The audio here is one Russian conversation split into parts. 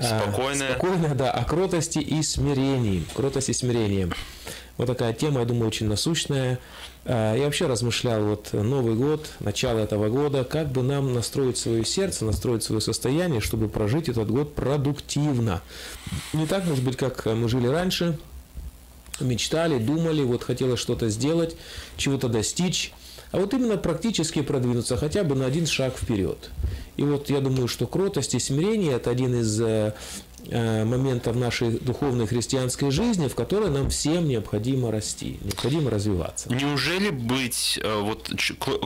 Спокойная. Спокойная, да, о кротости и смирении. Кротость и смирение. Вот такая тема, я думаю, очень насущная. А, я вообще размышлял, вот Новый год, начало этого года, как бы нам настроить свое сердце, настроить свое состояние, чтобы прожить этот год продуктивно. Не так, может быть, как мы жили раньше, мечтали, думали, вот хотелось что-то сделать, чего-то достичь, а вот именно практически продвинуться хотя бы на один шаг вперед. И вот я думаю, что кротость и смирение – это один из э, э, моментов нашей духовной христианской жизни, в которой нам всем необходимо расти, необходимо развиваться. Неужели быть э, вот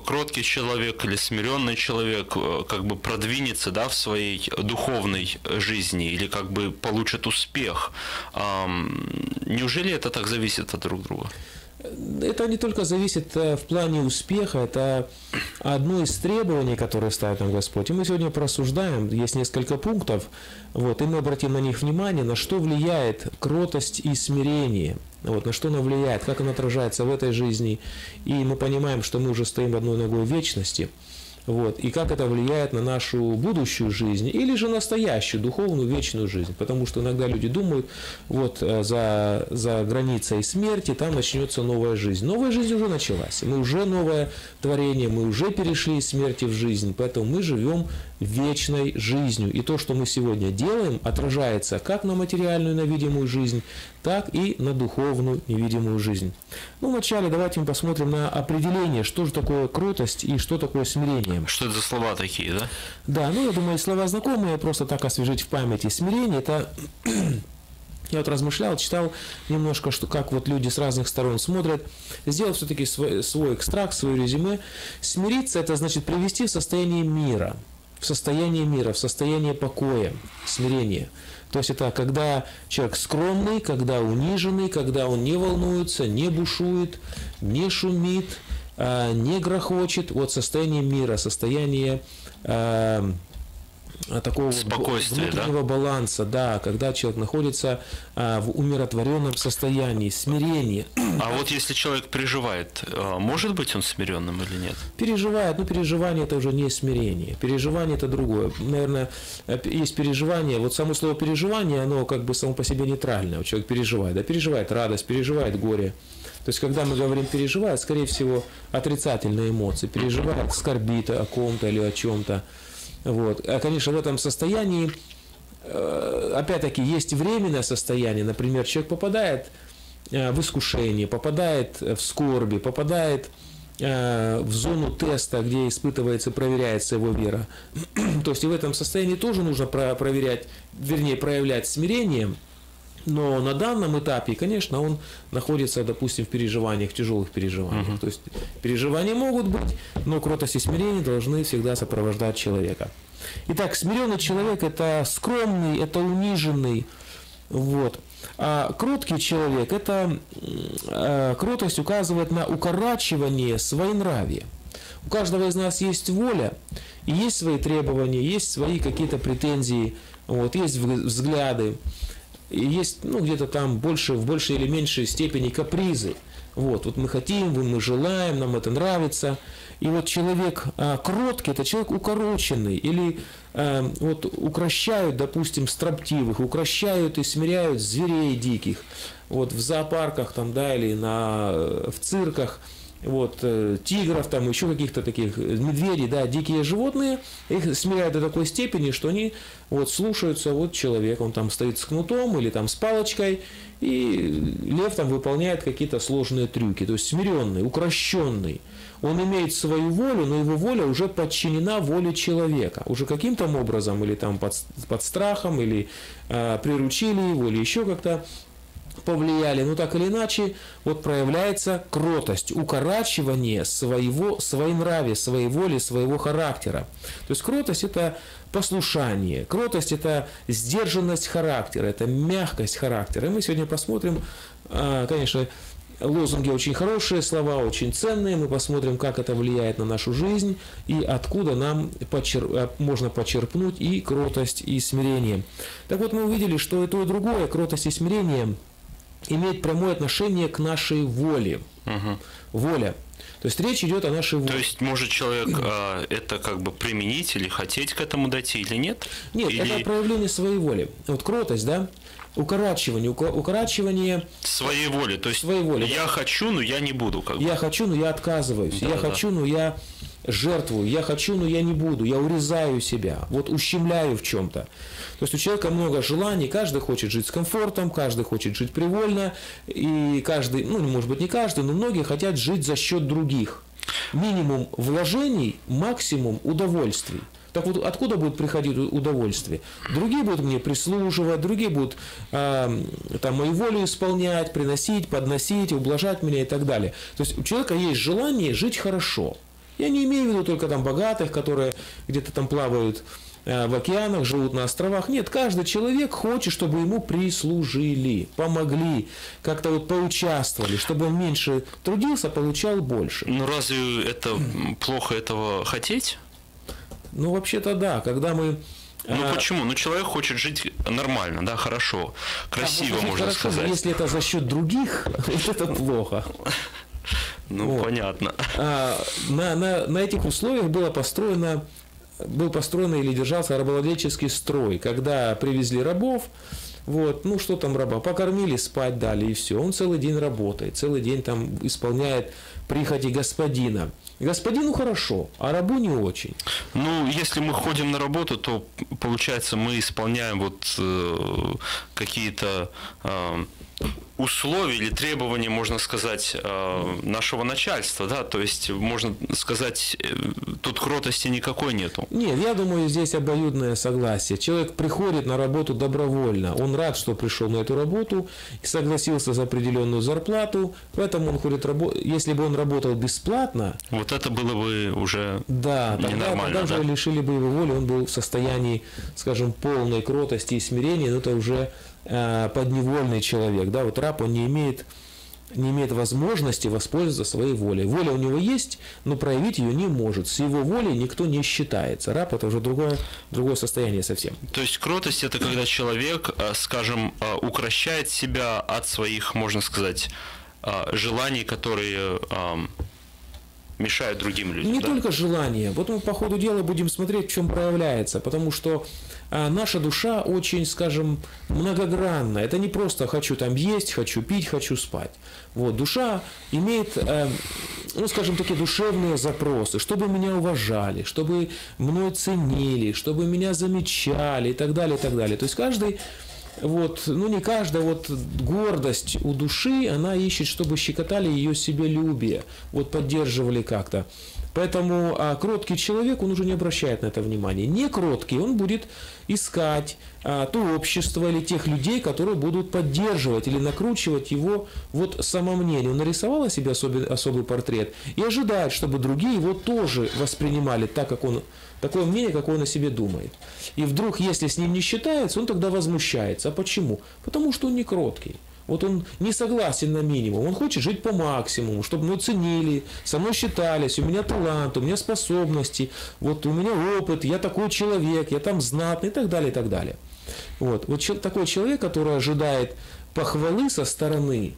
кроткий человек или смиренный человек как бы продвинется да, в своей духовной жизни или как бы получит успех? Неужели это так зависит от друг друга? Это не только зависит э, в плане успеха, это одно из требований, которые ставит нам Господь. И мы сегодня просуждаем, есть несколько пунктов, вот, и мы обратим на них внимание, на что влияет кротость и смирение, вот, на что оно влияет, как оно отражается в этой жизни. И мы понимаем, что мы уже стоим одной ногой в вечности – вот, и как это влияет на нашу будущую жизнь или же настоящую, духовную, вечную жизнь. Потому что иногда люди думают, вот э, за, за границей смерти там начнется новая жизнь. Новая жизнь уже началась. Мы уже новое творение, мы уже перешли из смерти в жизнь, поэтому мы живем вечной жизнью. И то, что мы сегодня делаем, отражается как на материальную, на видимую жизнь, так и на духовную, невидимую жизнь. Ну, вначале давайте мы посмотрим на определение, что же такое крутость и что такое смирение. Что это за слова такие, да? Да, ну, я думаю, слова знакомые, просто так освежить в памяти. Смирение – это я вот размышлял, читал немножко, что как вот люди с разных сторон смотрят, сделал все-таки свой, свой экстракт, свое резюме. Смириться – это значит привести в состояние мира – в состоянии мира, в состоянии покоя, смирения. То есть это когда человек скромный, когда униженный, когда он не волнуется, не бушует, не шумит, а, не грохочет. Вот состояние мира, состояние а, такого Спокойствия, внутреннего да? баланса, да, когда человек находится а, в умиротворенном состоянии, смирении. А вот если человек переживает, а, может быть он смиренным или нет? Переживает, но переживание это уже не смирение. Переживание это другое. Наверное, есть переживание, вот само слово переживание, оно как бы само по себе нейтральное. Человек переживает, да, переживает радость, переживает горе. То есть, когда мы говорим переживает, скорее всего, отрицательные эмоции. Переживает, скорбит о ком-то или о чем-то. Вот. А, конечно, в этом состоянии, э, опять-таки, есть временное состояние. Например, человек попадает э, в искушение, попадает в скорби, попадает э, в зону теста, где испытывается, проверяется его вера. То есть и в этом состоянии тоже нужно проверять, вернее, проявлять смирение, но на данном этапе, конечно, он находится, допустим, в переживаниях, в тяжелых переживаниях. Uh-huh. То есть переживания могут быть, но кротость и смирение должны всегда сопровождать человека. Итак, смиренный человек – это скромный, это униженный. Вот. А кроткий человек – это э, кротость указывает на укорачивание своенравия. У каждого из нас есть воля, и есть свои требования, есть свои какие-то претензии, вот, есть взгляды есть ну, где-то там больше, в большей или меньшей степени капризы. Вот, вот мы хотим, мы желаем, нам это нравится. И вот человек а, кроткий, это человек укороченный. Или а, вот укращают, допустим, строптивых, укращают и смиряют зверей диких. Вот в зоопарках там, да, или на, в цирках – вот, э, тигров, там еще каких-то таких, э, медведей, да, дикие животные, их смиряют до такой степени, что они вот слушаются вот человека, он там стоит с кнутом или там с палочкой, и лев там выполняет какие-то сложные трюки, то есть смиренный, укращенный. Он имеет свою волю, но его воля уже подчинена воле человека. Уже каким-то образом, или там под, под страхом, или э, приручили его, или еще как-то повлияли, но так или иначе, вот проявляется кротость, укорачивание своего, своей нраве, своей воли, своего характера. То есть кротость – это послушание, кротость – это сдержанность характера, это мягкость характера. И мы сегодня посмотрим, а, конечно, лозунги очень хорошие, слова очень ценные. Мы посмотрим, как это влияет на нашу жизнь и откуда нам почер... А, можно почерпнуть и кротость, и смирение. Так вот, мы увидели, что и то, и другое, кротость и смирение – имеет прямое отношение к нашей воле. Угу. Воля. То есть речь идет о нашей воле. То есть может человек а, это как бы применить или хотеть к этому дойти или нет? Нет, или... это проявление своей воли. Вот кротость, да, укорачивание, укорачивание своей воли. То есть Своей воли, я хочу, но я не буду. Как бы. я хочу, но я отказываюсь, Да, я да. хочу, но я жертвую, я хочу, но я не буду, я урезаю себя, вот ущемляю в чем-то. То есть у человека много желаний, каждый хочет жить с комфортом, каждый хочет жить привольно, и каждый, ну, может быть, не каждый, но многие хотят жить за счет других. Минимум вложений, максимум удовольствий. Так вот, откуда будет приходить удовольствие? Другие будут мне прислуживать, другие будут а, там, мою волю исполнять, приносить, подносить, ублажать меня и так далее. То есть у человека есть желание жить хорошо. Я не имею в виду только там богатых, которые где-то там плавают э, в океанах, живут на островах. Нет, каждый человек хочет, чтобы ему прислужили, помогли, как-то вот поучаствовали, чтобы он меньше трудился, получал больше. Ну разве это плохо этого хотеть? Ну, вообще-то да, когда мы... Ну а, почему? Ну человек хочет жить нормально, да, хорошо, красиво, жить можно хорошо, сказать. Если это за счет других, это плохо. Ну Вот. понятно. А, на, на, на этих условиях было построено, был построен или держался рабовладельческий строй, когда привезли рабов, вот, ну что там раба, покормили, спать дали и все. Он целый день работает, целый день там исполняет прихоти господина. Господину хорошо, а рабу не очень. Ну, если мы ходим на работу, то получается мы исполняем вот э, какие-то э, условия или требования, можно сказать, э, нашего начальства, да, то есть можно сказать, э, тут кротости никакой нету. Нет, я думаю, здесь обоюдное согласие. Человек приходит на работу добровольно. Он рад, что пришел на эту работу и согласился за определенную зарплату. Поэтому он ходит работать. Если бы он работал бесплатно, Вот это было бы уже да, тогда, тогда уже да? лишили бы его воли. Он был в состоянии, скажем, полной кротости и смирения. Но это уже подневольный человек. Да, вот раб, он не имеет не имеет возможности воспользоваться своей волей. Воля у него есть, но проявить ее не может. С его волей никто не считается. Раб это уже другое, другое состояние совсем. То есть кротость это когда человек, э, скажем, э, укращает себя от своих, можно сказать, э, желаний, которые эм, мешают другим людям. Не да? только желание. Вот мы по ходу дела будем смотреть, в чем проявляется. Потому что а, наша душа очень, скажем, многогранна. Это не просто хочу там есть, хочу пить, хочу спать. Вот, душа имеет, э, ну, скажем, такие душевные запросы, чтобы меня уважали, чтобы мной ценили, чтобы меня замечали и так далее, и так далее. То есть каждый вот, ну не каждая вот гордость у души, она ищет, чтобы щекотали ее себелюбие, вот поддерживали как-то. Поэтому а, кроткий человек, он уже не обращает на это внимания. Не кроткий, он будет искать а, то общество или тех людей, которые будут поддерживать или накручивать его вот самомнение. Он нарисовал о себе особый, особый портрет и ожидает, чтобы другие его тоже воспринимали так, как он, такое мнение, как он о себе думает. И вдруг, если с ним не считается, он тогда возмущается. А почему? Потому что он не кроткий. Вот он не согласен на минимум, он хочет жить по максимуму, чтобы мной ценили, со мной считались, у меня талант, у меня способности, вот у меня опыт, я такой человек, я там знатный и так далее, и так далее. Вот, вот такой человек, который ожидает похвалы со стороны,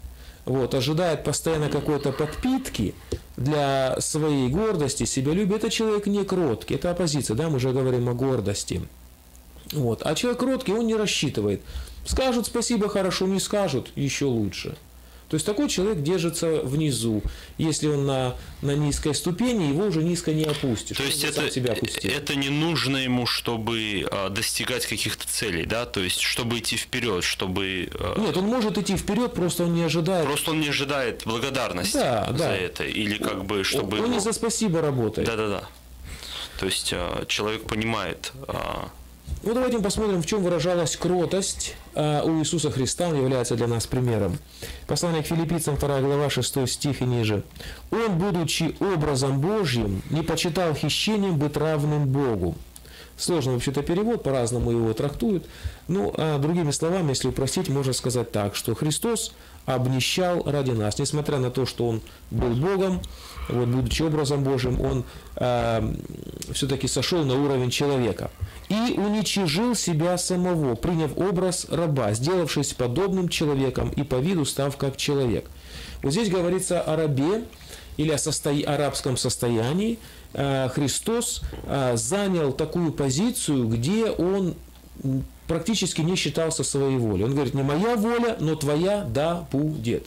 вот, ожидает постоянно какой-то подпитки для своей гордости, себялюбия, это человек не кроткий, это оппозиция, да, мы уже говорим о гордости. Вот. А человек кроткий, он не рассчитывает. Скажут спасибо, хорошо, не скажут, еще лучше. То есть такой человек держится внизу. Если он на, на низкой ступени, его уже низко не опустишь. То есть Он это, себя опустил. это не нужно ему, чтобы а, достигать каких-то целей, да, то есть чтобы идти вперед, чтобы а, Нет, он может идти вперед, просто он не ожидает. просто он не ожидает благодарности Да, за да. это, или как бы чтобы он не его- за спасибо работает. Да-да-да. То есть а, человек понимает, Ну, давайте посмотрим, в чем выражалась кротость а, у Иисуса Христа. Он является для нас примером. Послание к филиппийцам, 2 глава, 6 стих и ниже. «Он, будучи образом Божьим, не почитал хищением быть равным Богу». Сложный вообще-то перевод, по-разному его трактуют. Ну, а другими словами, если упростить, можно сказать так, что Христос обнищал ради нас. Несмотря на то, что Он был Богом, вот, будучи образом Божьим, Он все-таки сошел на уровень человека. И уничижил себя самого, приняв образ раба, сделавшись подобным человеком и по виду став как человек. Вот здесь говорится о рабе, или о состо... арабском состоянии, э, Христос э, занял такую позицию, где он практически не считался своей волей. Он говорит, не моя воля, но твоя да будет.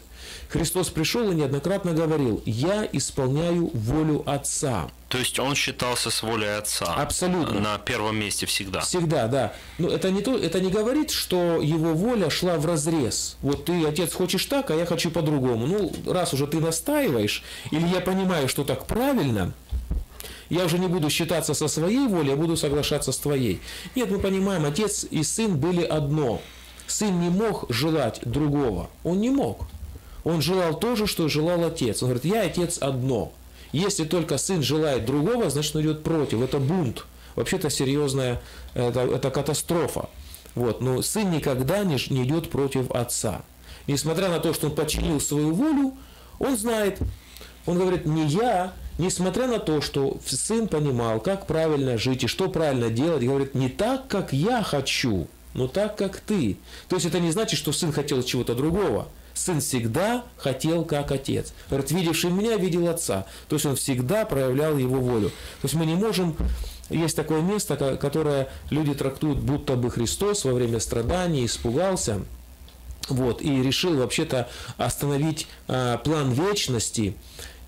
Христос пришел и неоднократно говорил, я исполняю волю Отца. То есть он считался с волей Отца. Абсолютно. На первом месте всегда. Всегда, да. Но это не, то, это не говорит, что его воля шла в разрез. Вот ты, отец, хочешь так, а я хочу по-другому. Ну, раз уже ты настаиваешь, или я понимаю, что так правильно, я уже не буду считаться со своей волей, я буду соглашаться с твоей. Нет, мы понимаем, отец и сын были одно. Сын не мог желать другого. Он не мог. Он желал то же, что желал отец. Он говорит, я отец одно. Если только сын желает другого, значит он идет против. Это бунт. Вообще-то серьезная, это, это катастрофа. Вот. Но сын никогда не, не идет против отца. Несмотря на то, что он подчинил свою волю, он знает, он говорит, не я, несмотря на то, что сын понимал, как правильно жить и что правильно делать, говорит, не так, как я хочу, но так, как ты. То есть это не значит, что сын хотел чего-то другого. Сын всегда хотел, как отец. Говорит, видевший меня, видел отца. То есть он всегда проявлял его волю. То есть мы не можем... Есть такое место, которое люди трактуют, будто бы Христос во время страданий испугался, вот, и решил вообще-то остановить а, план вечности,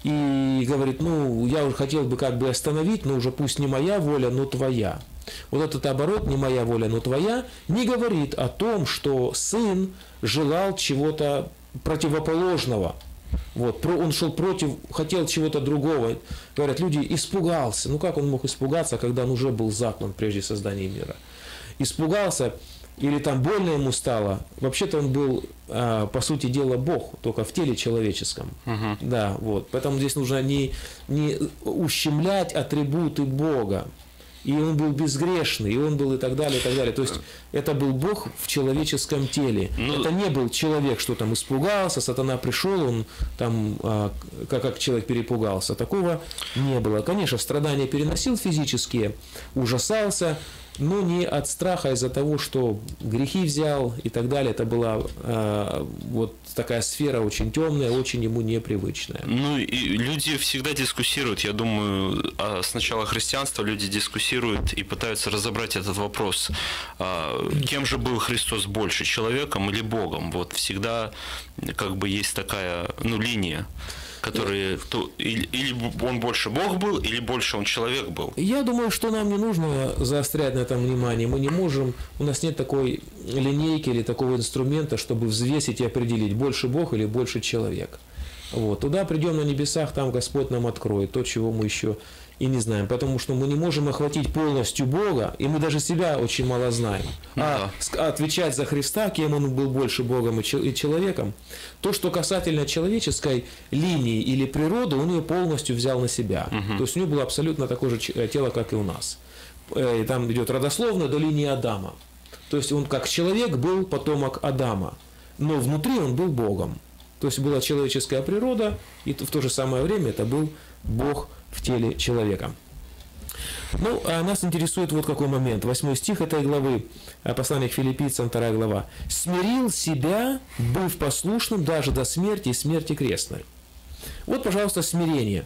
и говорит, ну, я уже хотел бы как бы остановить, но уже пусть не моя воля, но твоя. Вот этот оборот, не моя воля, но твоя, не говорит о том, что сын желал чего-то противоположного. Вот, он шел против, хотел чего-то другого. Говорят, люди испугался. Ну как он мог испугаться, когда он уже был заклан прежде создания мира? Испугался, или там больно ему стало, вообще-то он был, а, по сути дела, Бог, только в теле человеческом. Угу. Да, вот. Поэтому здесь нужно не, не ущемлять атрибуты Бога. И он был безгрешный, и он был и так далее, и так далее. То есть это был Бог в человеческом теле. Ну, это не был человек, что там испугался, сатана пришел, он там, как, как человек перепугался. Такого не было. Конечно, страдания переносил физические, ужасался, но не от страха, а из-за того, что грехи взял и так далее. Это была э, вот такая сфера очень темная, очень ему непривычная. Ну и люди всегда дискуссируют. Я думаю, а с начала христианства люди дискуссируют и пытаются разобрать этот вопрос. А, кем же был Христос больше, человеком или Богом? Вот всегда как бы есть такая ну, линия которые то, или, или он больше Бог был, или больше он человек был? Я думаю, что нам не нужно заострять на этом внимание. Мы не можем, у нас нет такой линейки или такого инструмента, чтобы взвесить и определить, больше Бог или больше человек. Вот. Туда придем на небесах, там Господь нам откроет то, чего мы еще и не знаем, потому что мы не можем охватить полностью Бога, и мы даже себя очень мало знаем. Ну а да. отвечать за Христа, кем он был больше Богом и человеком, то, что касательно человеческой линии или природы, он ее полностью взял на себя. Угу. То есть у него было абсолютно такое же тело, как и у нас. Э, и там идет родословно до линии Адама. То есть он как человек был потомок Адама, но внутри он был Богом. То есть была человеческая природа, и в то же самое время это был Бог в теле человека. Ну, а нас интересует вот какой момент. Восьмой стих этой главы, а, послание к филиппийцам, вторая глава. «Смирил себя, быв послушным даже до смерти и смерти крестной». Вот, пожалуйста, смирение.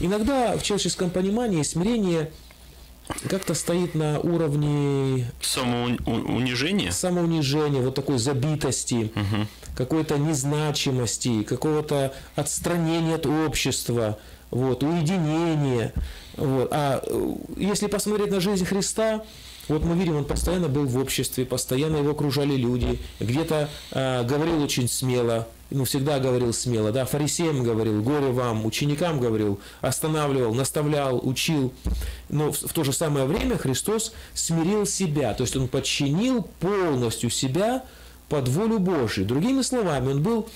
Иногда в человеческом понимании смирение как-то стоит на уровне... Самоунижения? Самоунижения, вот такой забитости, угу. какой-то незначимости, какого-то отстранения от общества, вот, уединение. Вот. А э, если посмотреть на жизнь Христа, вот мы видим, он постоянно был в обществе, постоянно его окружали люди, где-то э, говорил очень смело, ну, всегда говорил смело, да, фарисеям говорил, горе вам, ученикам говорил, останавливал, наставлял, учил. Но в, в то же самое время Христос смирил себя, то есть он подчинил полностью себя под волю Божию. Другими словами, он был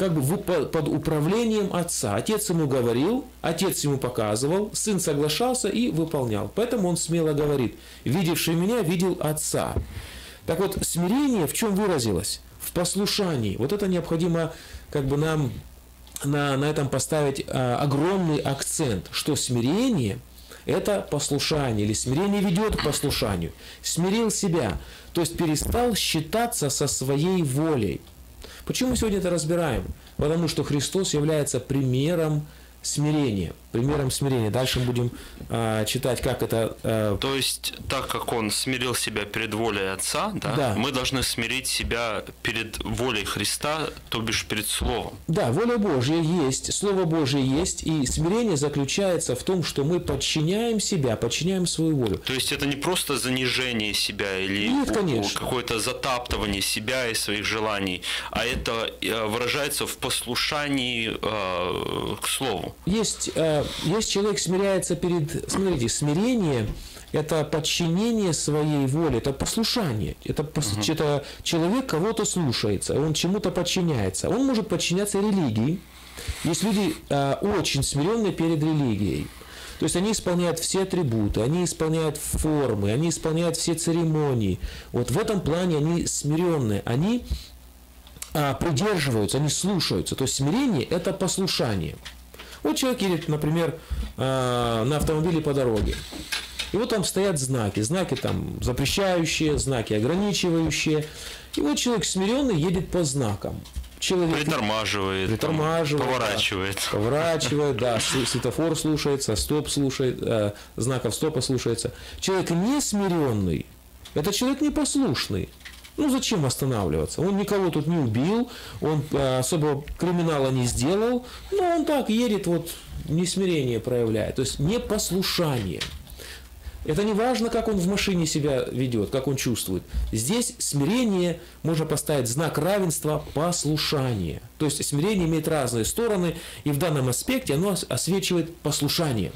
как бы под управлением отца. Отец ему говорил, отец ему показывал, сын соглашался и выполнял. Поэтому он смело говорит, видевший меня, видел отца. Так вот, смирение в чем выразилось? В послушании. Вот это необходимо как бы нам на, на этом поставить а, огромный акцент, что смирение – это послушание, или смирение ведет к послушанию. Смирил себя, то есть перестал считаться со своей волей. Почему мы сегодня это разбираем? Потому что Христос является примером смирения. Примером смирения. Дальше будем э, читать, как это... Э... То есть, так как он смирил себя перед волей Отца, да, да, мы должны смирить себя перед волей Христа, то бишь перед Словом. Да, воля Божья есть, Слово Божье есть, и смирение заключается в том, что мы подчиняем себя, подчиняем свою волю. То есть, это не просто занижение себя или Нет, какое-то затаптывание себя и своих желаний, а это э, выражается в послушании э, к Слову. Есть... Э, есть человек смиряется перед... Смотрите, смирение – это подчинение своей воле, это послушание. Это, uh-huh. это человек кого-то слушается, он чему-то подчиняется. Он может подчиняться религии. Есть люди э, очень смиренные перед религией. То есть они исполняют все атрибуты, они исполняют формы, они исполняют все церемонии. Вот в этом плане они смиренные, они а, придерживаются, они слушаются. То есть смирение – это послушание. Вот человек едет, например, э, на автомобиле по дороге. И вот там стоят знаки. Знаки там запрещающие, знаки ограничивающие. И вот человек смиренный едет по знакам. Человек притормаживает, притормаживает поворачивает. Да, поворачивает, да, светофор слушается, стоп слушает, э, знаков стопа слушается. Человек не смиренный, это человек непослушный. Ну зачем останавливаться? Он никого тут не убил, он э, особо криминала не сделал, но он так едет, вот несмирение проявляет, то есть непослушание. Это не важно, как он в машине себя ведет, как он чувствует. Здесь смирение можно поставить знак равенства послушания. То есть смирение имеет разные стороны, и в данном аспекте оно освечивает послушание.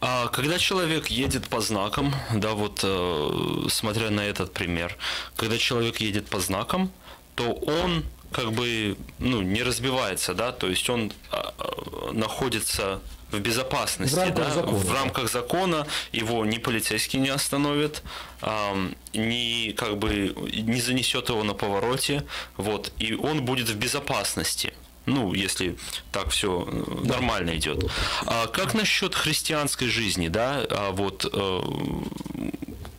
А когда человек едет по знакам, да, вот э, смотря на этот пример, когда человек едет по знакам, то он как бы ну, не разбивается, да, то есть он а, а, находится в безопасности, в рамках, да, закона, в рамках закона его ни полицейский не остановит, э, ни как бы не занесет его на повороте, вот, и он будет в безопасности. Ну, если так все э, нормально идет. А как насчет христианской жизни, да? А вот э,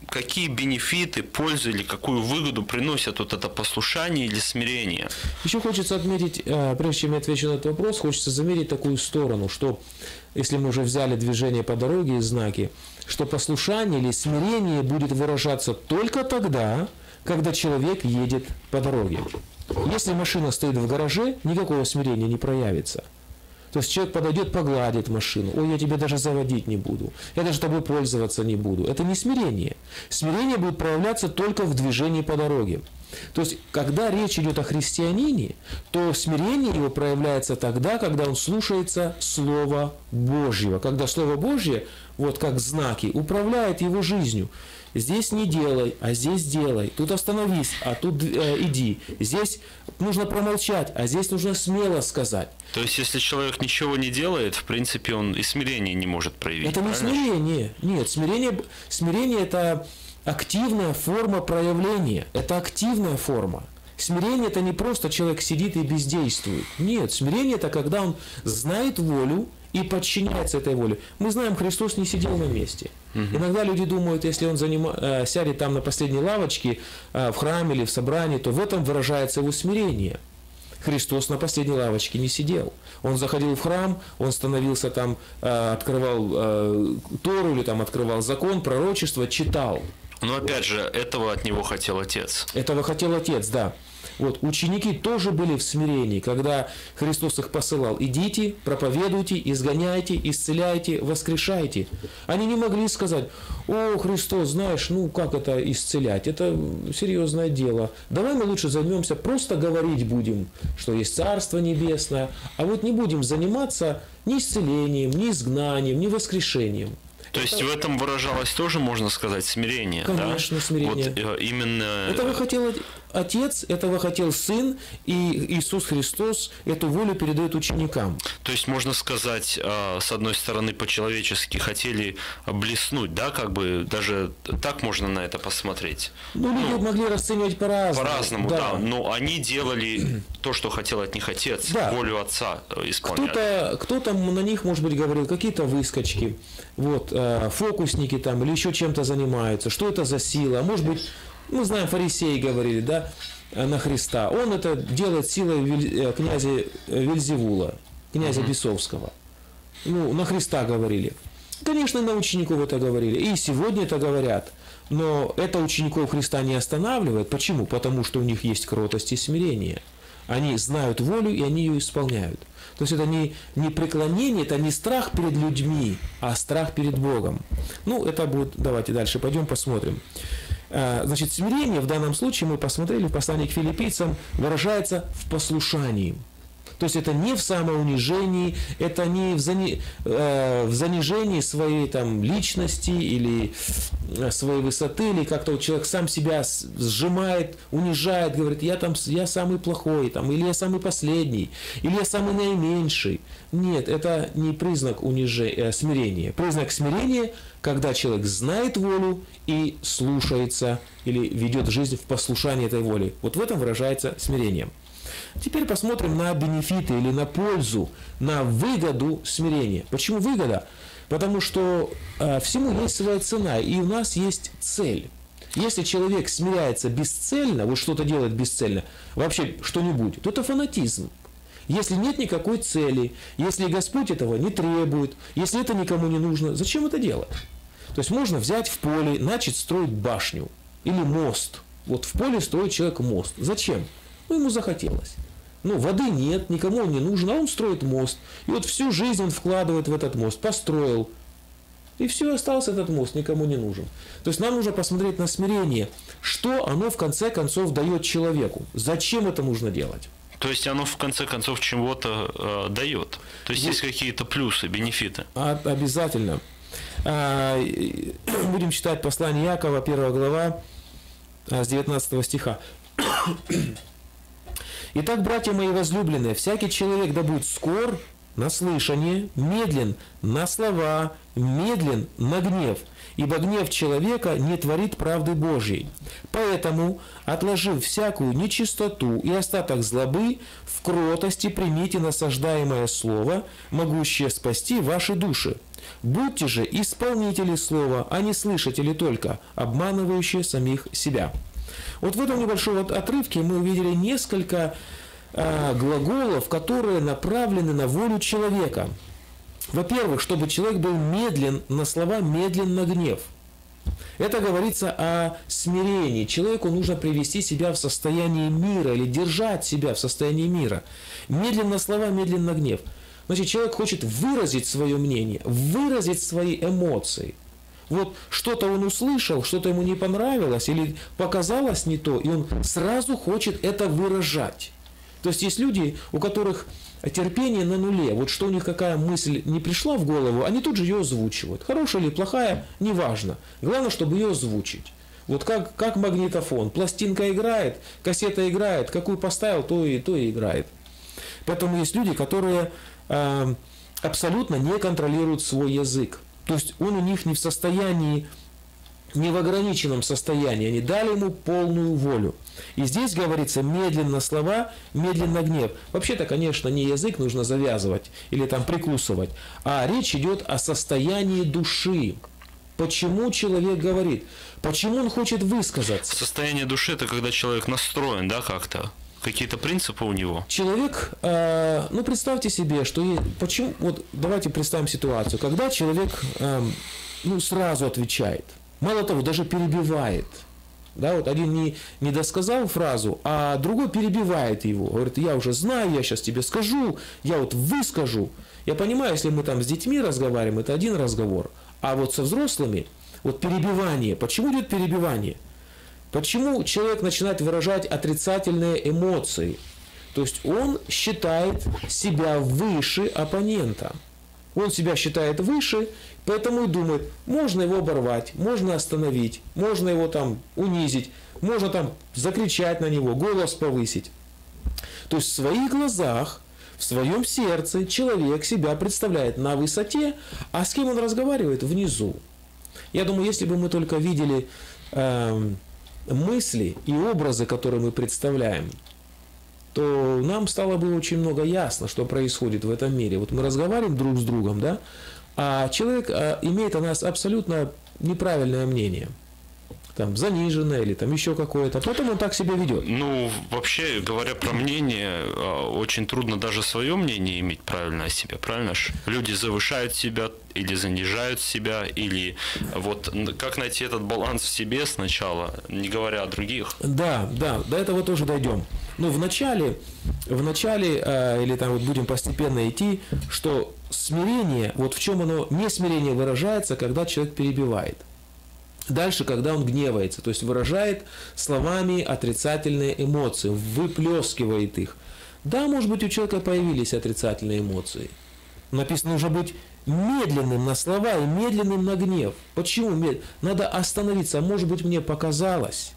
какие бенефиты, пользы или какую выгоду приносят вот это послушание или смирение? Еще хочется отметить, э, прежде чем я отвечу на этот вопрос, хочется заметить такую сторону, что если мы уже взяли движение по дороге и знаки, что послушание или смирение будет выражаться только тогда, когда человек едет по дороге. Если машина стоит в гараже, никакого смирения не проявится. То есть человек подойдет, погладит машину. Ой, я тебя даже заводить не буду. Я даже тобой пользоваться не буду. Это не смирение. Смирение будет проявляться только в движении по дороге. То есть, когда речь идет о христианине, то смирение его проявляется тогда, когда он слушается Слова Божьего. Когда Слово Божье, вот как знаки, управляет его жизнью. Здесь не делай, а здесь делай. Тут остановись, а тут э, иди. Здесь нужно промолчать, а здесь нужно смело сказать. То есть, если человек ничего не делает, в принципе, он и смирение не может проявить. Это не смирение. Нет, смирение, смирение это активная форма проявления. Это активная форма. Смирение это не просто человек сидит и бездействует. Нет, смирение это когда он знает волю, и подчиняется этой воле. Мы знаем, Христос не сидел на месте. Угу. Иногда люди думают, если он занима, э, сядет там на последней лавочке э, в храме или в собрании, то в этом выражается его смирение. Христос на последней лавочке не сидел. Он заходил в храм, он становился там, э, открывал Тору или там открывал закон, пророчество, читал. Но опять же, этого от него хотел Отец. Этого хотел Отец, да. Вот, ученики тоже были в смирении, когда Христос их посылал. Идите, проповедуйте, изгоняйте, исцеляйте, воскрешайте. Они не могли сказать, о, Христос, знаешь, ну как это исцелять? Это серьезное дело. Давай мы лучше займемся, просто говорить будем, что есть Царство Небесное, а вот не будем заниматься ни исцелением, ни изгнанием, ни воскрешением. То есть в этом выражалось тоже, можно сказать, смирение. Конечно, да? смирение. Вот э, именно. Этого хотел Отец, этого хотел Сын, и Иисус Христос эту волю передает ученикам. То есть можно сказать, э, с одной стороны, по-человечески хотели блеснуть, да, как бы даже так можно на это посмотреть. Ну, люди ну, могли расценивать по-разному. По-разному, да. да. Но они делали то, что хотел от них Отец, да. волю Отца исполняли. Кто-то, кто-то на них, может быть, говорил какие-то выскочки вот, э, фокусники там или еще чем-то занимаются, что это за сила, может быть, мы знаем, фарисеи говорили, да, э, на Христа, он это делает силой э, князя Вельзевула, князя угу. Бесовского. Ну, на Христа говорили. Конечно, на учеников это говорили. И сегодня это говорят. Но это учеников Христа не останавливает. Почему? Потому что у них есть кротость и смирение. Они знают волю, и они ее исполняют. То есть это не, не преклонение, это не страх перед людьми, а страх перед Богом. Ну, это будет... Давайте дальше пойдем посмотрим. А, значит, смирение в данном случае, мы посмотрели в послании к филиппийцам, выражается в послушании – то есть это не в самоунижении, это не в, зани, э, в занижении своей там, личности или э, своей высоты, или как-то вот человек сам себя сжимает, унижает, говорит, я там я самый плохой, там, или я самый последний, или я самый наименьший. Нет, это не признак унижения, э, смирения. Признак смирения, когда человек знает волю и слушается или ведет жизнь в послушании этой воли. Вот в этом выражается смирение. Теперь посмотрим на бенефиты или на пользу, на выгоду смирения. Почему выгода? Потому что э, всему есть своя цена, и у нас есть цель. Если человек смиряется бесцельно, вот что-то делает бесцельно, вообще что-нибудь, то это фанатизм. Если нет никакой цели, если Господь этого не требует, если это никому не нужно, зачем это делать? То есть можно взять в поле, начать строить башню или мост. Вот в поле строит человек мост. Зачем? Ну, ему захотелось. Ну, воды нет, никому он не нужен, а он строит мост. И вот всю жизнь он вкладывает в этот мост, построил. И все, остался этот мост, никому не нужен. То есть нам нужно посмотреть на смирение, что оно в конце концов дает человеку. Зачем это нужно делать? То есть оно в конце концов чего-то э, дает. То есть вот. есть какие-то плюсы, бенефиты. А, обязательно. А, будем читать послание Якова, 1 глава, а, с 19 стиха. Итак, братья мои возлюбленные, всякий человек да будет скор на слышание, медлен на слова, медлен на гнев, ибо гнев человека не творит правды Божьей. Поэтому, отложив всякую нечистоту и остаток злобы, в кротости примите насаждаемое слово, могущее спасти ваши души. Будьте же исполнители слова, а не слышатели только, обманывающие самих себя. Вот в этом небольшом отрывке мы увидели несколько глаголов, которые направлены на волю человека. Во-первых, чтобы человек был медлен на слова, медлен на гнев. Это говорится о смирении. Человеку нужно привести себя в состояние мира или держать себя в состоянии мира. Медленно слова, медленно гнев. Значит, человек хочет выразить свое мнение, выразить свои эмоции – вот что-то он услышал, что-то ему не понравилось или показалось не то, и он сразу хочет это выражать. То есть есть люди, у которых терпение на нуле. Вот что у них какая мысль не пришла в голову, они тут же ее озвучивают. Хорошая или плохая, неважно. Главное, чтобы ее озвучить. Вот как, как магнитофон. Пластинка играет, кассета играет, какую поставил, то и, то и играет. Поэтому есть люди, которые э, абсолютно не контролируют свой язык. То есть он у них не в состоянии, не в ограниченном состоянии. Они дали ему полную волю. И здесь говорится медленно слова, медленно гнев. Вообще-то, конечно, не язык нужно завязывать или там прикусывать, а речь идет о состоянии души. Почему человек говорит? Почему он хочет высказаться? Состояние души это когда человек настроен, да, как-то? Какие-то принципы у него? Человек, э, ну представьте себе, что почему, вот давайте представим ситуацию, когда человек э, ну, сразу отвечает, мало того, даже перебивает. Да, вот один не, не досказал фразу, а другой перебивает его. Говорит, я уже знаю, я сейчас тебе скажу, я вот выскажу. Я понимаю, если мы там с детьми разговариваем, это один разговор. А вот со взрослыми, вот перебивание. Почему идет перебивание? Почему человек начинает выражать отрицательные эмоции? То есть он считает себя выше оппонента. Он себя считает выше, поэтому и думает, можно его оборвать, можно остановить, можно его там унизить, можно там закричать на него, голос повысить. То есть в своих глазах, в своем сердце человек себя представляет на высоте, а с кем он разговаривает? Внизу. Я думаю, если бы мы только видели... Э, мысли и образы, которые мы представляем, то нам стало бы очень много ясно, что происходит в этом мире. Вот мы разговариваем друг с другом, да, а человек а, имеет о нас абсолютно неправильное мнение. там заниженное или там еще какое-то, потом он так себя ведет. Ну, вообще, говоря про мнение, а, очень трудно даже свое мнение иметь правильно о себе, правильно ж? Люди завышают себя или занижают себя, или вот как найти этот баланс в себе сначала, не говоря о других. Да, да, до этого тоже дойдем. Но в начале, в начале, э, или там вот будем постепенно идти, что смирение, вот в чем оно, не смирение выражается, когда человек перебивает. Дальше, когда он гневается, то есть выражает словами отрицательные эмоции, выплескивает их. Да, может быть, у человека появились отрицательные эмоции. Написано, нужно быть медленным на слова и медленным на гнев. Почему? Надо остановиться. А может быть, мне показалось.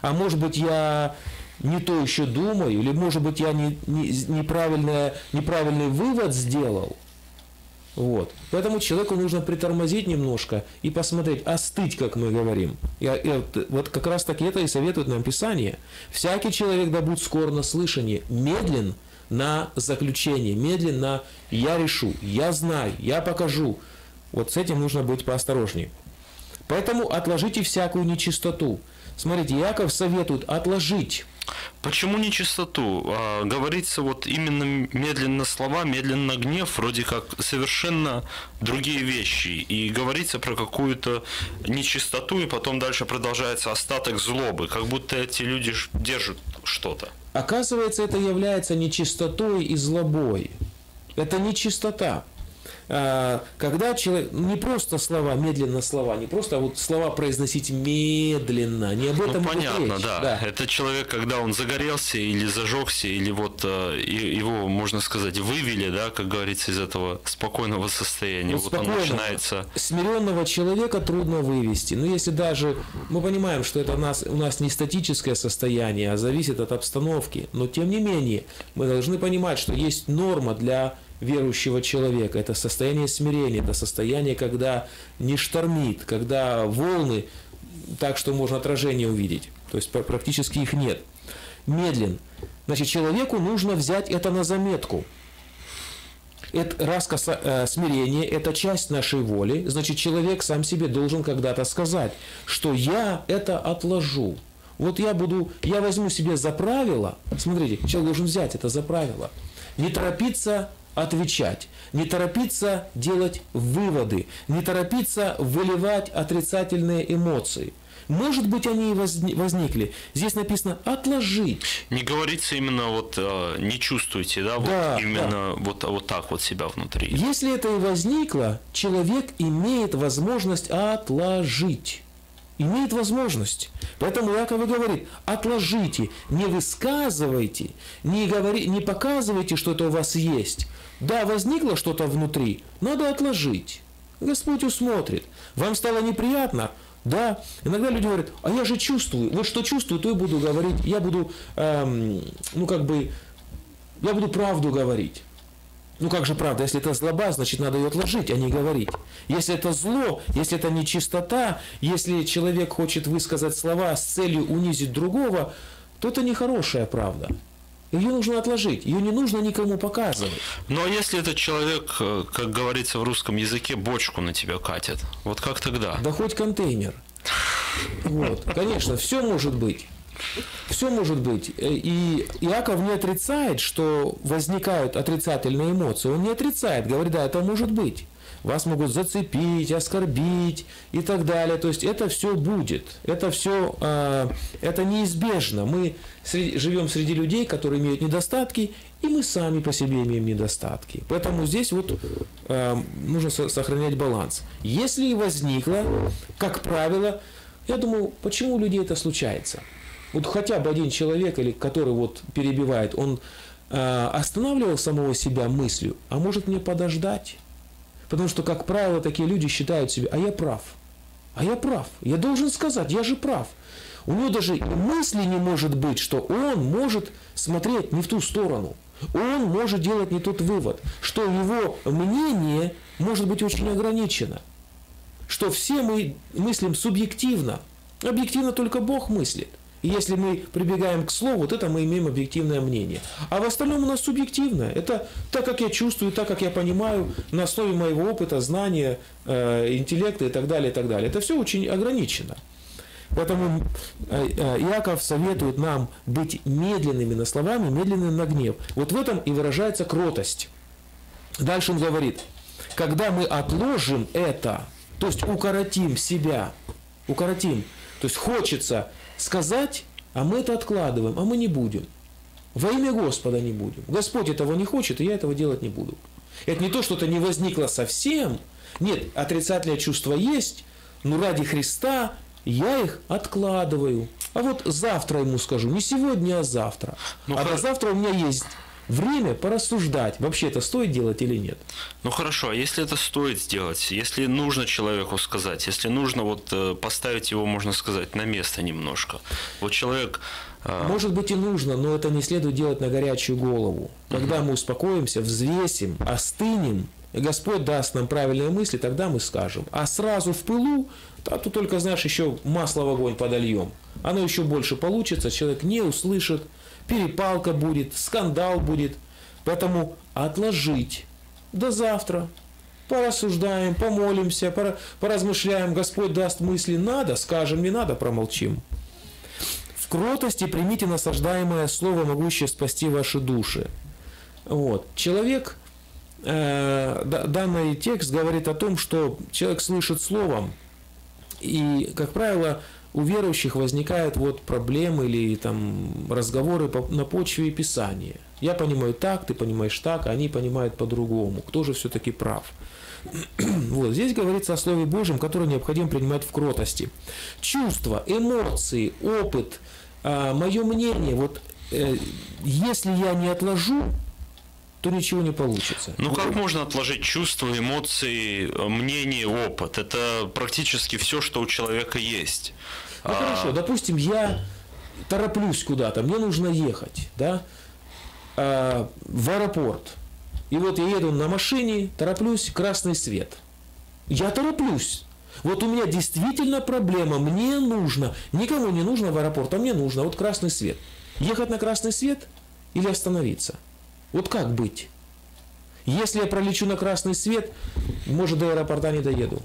А может быть, я не то еще думаю, или может быть, я не, не, неправильный, неправильный вывод сделал. Вот. Поэтому человеку нужно притормозить немножко и посмотреть, остыть, как мы говорим. И, и, вот как раз таки это и советует нам Писание. Всякий человек да будет скор на слышание, медлен на заключение, медлен на «я решу», «я знаю», «я покажу». Вот с этим нужно быть поосторожнее. Поэтому отложите всякую нечистоту. Смотрите, Яков советует отложить Почему нечистоту? А, говорится вот именно медленно слова, медленно гнев, вроде как совершенно другие вещи. И говорится про какую-то нечистоту, и потом дальше продолжается остаток злобы, как будто эти люди держат что-то. Оказывается, это является нечистотой и злобой. Это нечистота. А, когда человек, не просто слова, медленно слова, не просто а вот слова произносить медленно, не об ну, этом ну, понятно, речь. Да. да. Это человек, когда он загорелся или зажегся, или вот э, его, можно сказать, вывели, да, как говорится, из этого спокойного состояния. Вот, вот он начинается... Смиренного человека трудно вывести. Но если даже мы понимаем, что это у нас, у нас не статическое состояние, а зависит от обстановки, но тем не менее мы должны понимать, что есть норма для верующего человека. Это состояние смирения, это состояние, когда не штормит, когда волны так, что можно отражение увидеть. То есть практически их нет. Медлен. Значит, человеку нужно взять это на заметку. Это раз э, смирение – это часть нашей воли. Значит, человек сам себе должен когда-то сказать, что я это отложу. Вот я буду, я возьму себе за правило, смотрите, человек должен взять это за правило, не торопиться отвечать, не торопиться делать выводы, не торопиться выливать отрицательные эмоции. Может быть, они и возникли. Здесь написано отложить. Не говорится именно вот э, не чувствуйте, да, вот да именно да. Вот, вот так вот себя внутри. Если это и возникло, человек имеет возможность отложить имеет возможность. Поэтому Яков и говорит, отложите, не высказывайте, не, говори, не показывайте, что это у вас есть. Да, возникло что-то внутри, надо отложить. Господь усмотрит. Вам стало неприятно? Да. Иногда люди говорят, а я же чувствую. Вот что чувствую, то и буду говорить. Я буду, эм, ну как бы, я буду правду говорить. Ну как же правда, если это злоба, значит надо ее отложить, а не говорить. Если это зло, если это нечистота, если человек хочет высказать слова с целью унизить другого, то это нехорошая правда. Ее нужно отложить, ее не нужно никому показывать. Но ну, а если этот человек, э, как говорится в русском языке, бочку на тебя катит, вот как тогда? Да хоть контейнер. Вот, конечно, все может быть. Все может быть. Э, и Иаков не отрицает, что возникают отрицательные эмоции. Он не отрицает, говорит, да, это может быть вас могут зацепить, оскорбить и так далее. То есть это все будет, это все, э, это неизбежно. Мы среди, живем среди людей, которые имеют недостатки, и мы сами по себе имеем недостатки. Поэтому здесь вот э, нужно сохранять баланс. Если возникло, как правило, я думаю, почему у людей это случается? Вот хотя бы один человек, или который вот перебивает, он э, останавливал самого себя мыслью, а может мне подождать? Потому что, как правило, такие люди считают себя, а я прав. А я прав. Я должен сказать, я же прав. У него даже мысли не может быть, что он может смотреть не в ту сторону. Он может делать не тот вывод, что его мнение может быть очень ограничено. Что все мы мыслим субъективно. Объективно только Бог мыслит. И если мы прибегаем к слову, вот это мы имеем объективное мнение. А в остальном у нас субъективное. Это так, как я чувствую, так, как я понимаю, на основе моего опыта, знания, э, интеллекта и так далее, и так далее. Это все очень ограничено. Поэтому э, э, Иаков советует нам быть медленными на словами, медленными на гнев. Вот в этом и выражается кротость. Дальше он говорит, когда мы отложим это, то есть укоротим себя, укоротим, то есть хочется сказать, а мы это откладываем, а мы не будем. Во имя Господа не будем. Господь этого не хочет, и я этого делать не буду. Это не то, что это не возникло совсем. Нет, отрицательное чувство есть, но ради Христа я их откладываю. А вот завтра ему скажу, не сегодня, а завтра. Ну, а до завтра у меня есть время порассуждать, вообще это стоит делать или нет. Ну хорошо, а если это стоит сделать, если нужно человеку сказать, если нужно вот э, поставить его, можно сказать, на место немножко. Вот человек... Э, Может быть и нужно, но это не следует делать на горячую голову. Когда угу. мы успокоимся, взвесим, остынем, и Господь даст нам правильные мысли, тогда мы скажем. А сразу в пылу, а тут только, знаешь, еще масло в огонь подольем. Оно еще больше получится, человек не услышит, перепалка будет, скандал будет. Поэтому отложить до завтра. Порассуждаем, помолимся, поразмышляем. Господь даст мысли, надо, скажем, не надо, промолчим. В кротости примите насаждаемое слово, могущее спасти ваши души. Вот. Человек, э, данный текст говорит о том, что человек слышит словом, и, как правило, у верующих возникают вот проблемы или там разговоры на почве Писания. Я понимаю так, ты понимаешь так, они понимают по-другому. Кто же все-таки прав? Вот здесь говорится о Слове Божьем, которое необходимо принимать в кротости. Чувства, эмоции, опыт, а, мое мнение, вот э, если я не отложу, то ничего не получится. Ну как можно отложить чувства, эмоции, мнение, опыт? Это практически все, что у человека есть. Ну а... хорошо, допустим, я тороплюсь куда-то, мне нужно ехать, да, а, в аэропорт. И вот я еду на машине, тороплюсь, красный свет. Я тороплюсь. Вот у меня действительно проблема, мне нужно, никому не нужно в аэропорт, а мне нужно, вот красный свет. Ехать на красный свет или остановиться? Вот как быть? Если я пролечу на красный свет, может, до аэропорта не доеду.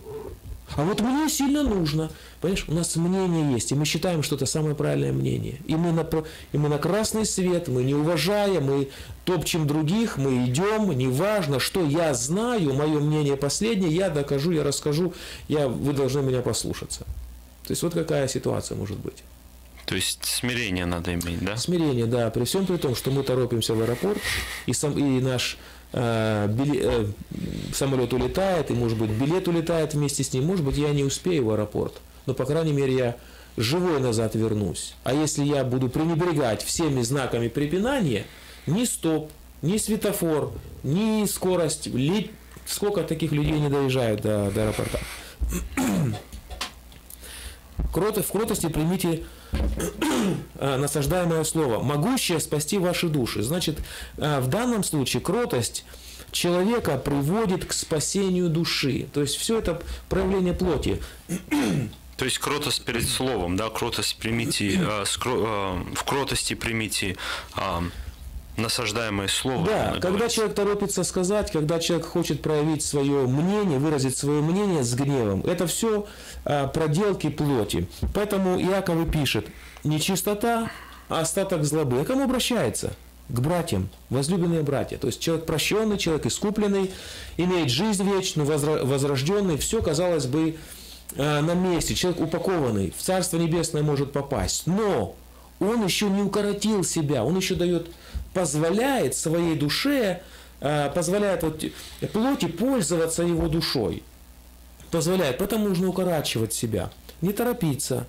А вот мне сильно нужно. Понимаешь, у нас мнение есть, и мы считаем, что это самое правильное мнение. И мы на, и мы на красный свет, мы не уважая, мы топчем других, мы идем, неважно, что я знаю, мое мнение последнее, я докажу, я расскажу, я, вы должны меня послушаться. То есть вот какая ситуация может быть. То есть смирение надо иметь, да? Смирение, да. При всем при том, что мы торопимся в аэропорт, и, сам, и наш э, билет, э, самолет улетает, и, может быть, билет улетает вместе с ним. Может быть, я не успею в аэропорт, но, по крайней мере, я живой назад вернусь. А если я буду пренебрегать всеми знаками препинания, ни стоп, ни светофор, ни скорость, ли... сколько таких людей не доезжают до, до аэропорта. В кротости примите Э, насаждаемое слово, могущее спасти ваши души. Значит, э, в данном случае кротость человека приводит к спасению души. То есть все это проявление плоти. То есть кротость перед словом, да, кротость примите, э, в кротости примите насаждаемое слово. Да, когда говорится. человек торопится сказать, когда человек хочет проявить свое мнение, выразить свое мнение с гневом, это все а, проделки плоти. Поэтому Иаков и пишет, не чистота, а остаток злобы. А кому обращается? К братьям, возлюбленные братья. То есть человек прощенный, человек искупленный, имеет жизнь вечную, возрожденный, все, казалось бы, а, на месте. Человек упакованный, в Царство Небесное может попасть. Но он еще не укоротил себя, он еще дает позволяет своей душе, э, позволяет вот плоти пользоваться его душой. Позволяет, поэтому нужно укорачивать себя, не торопиться.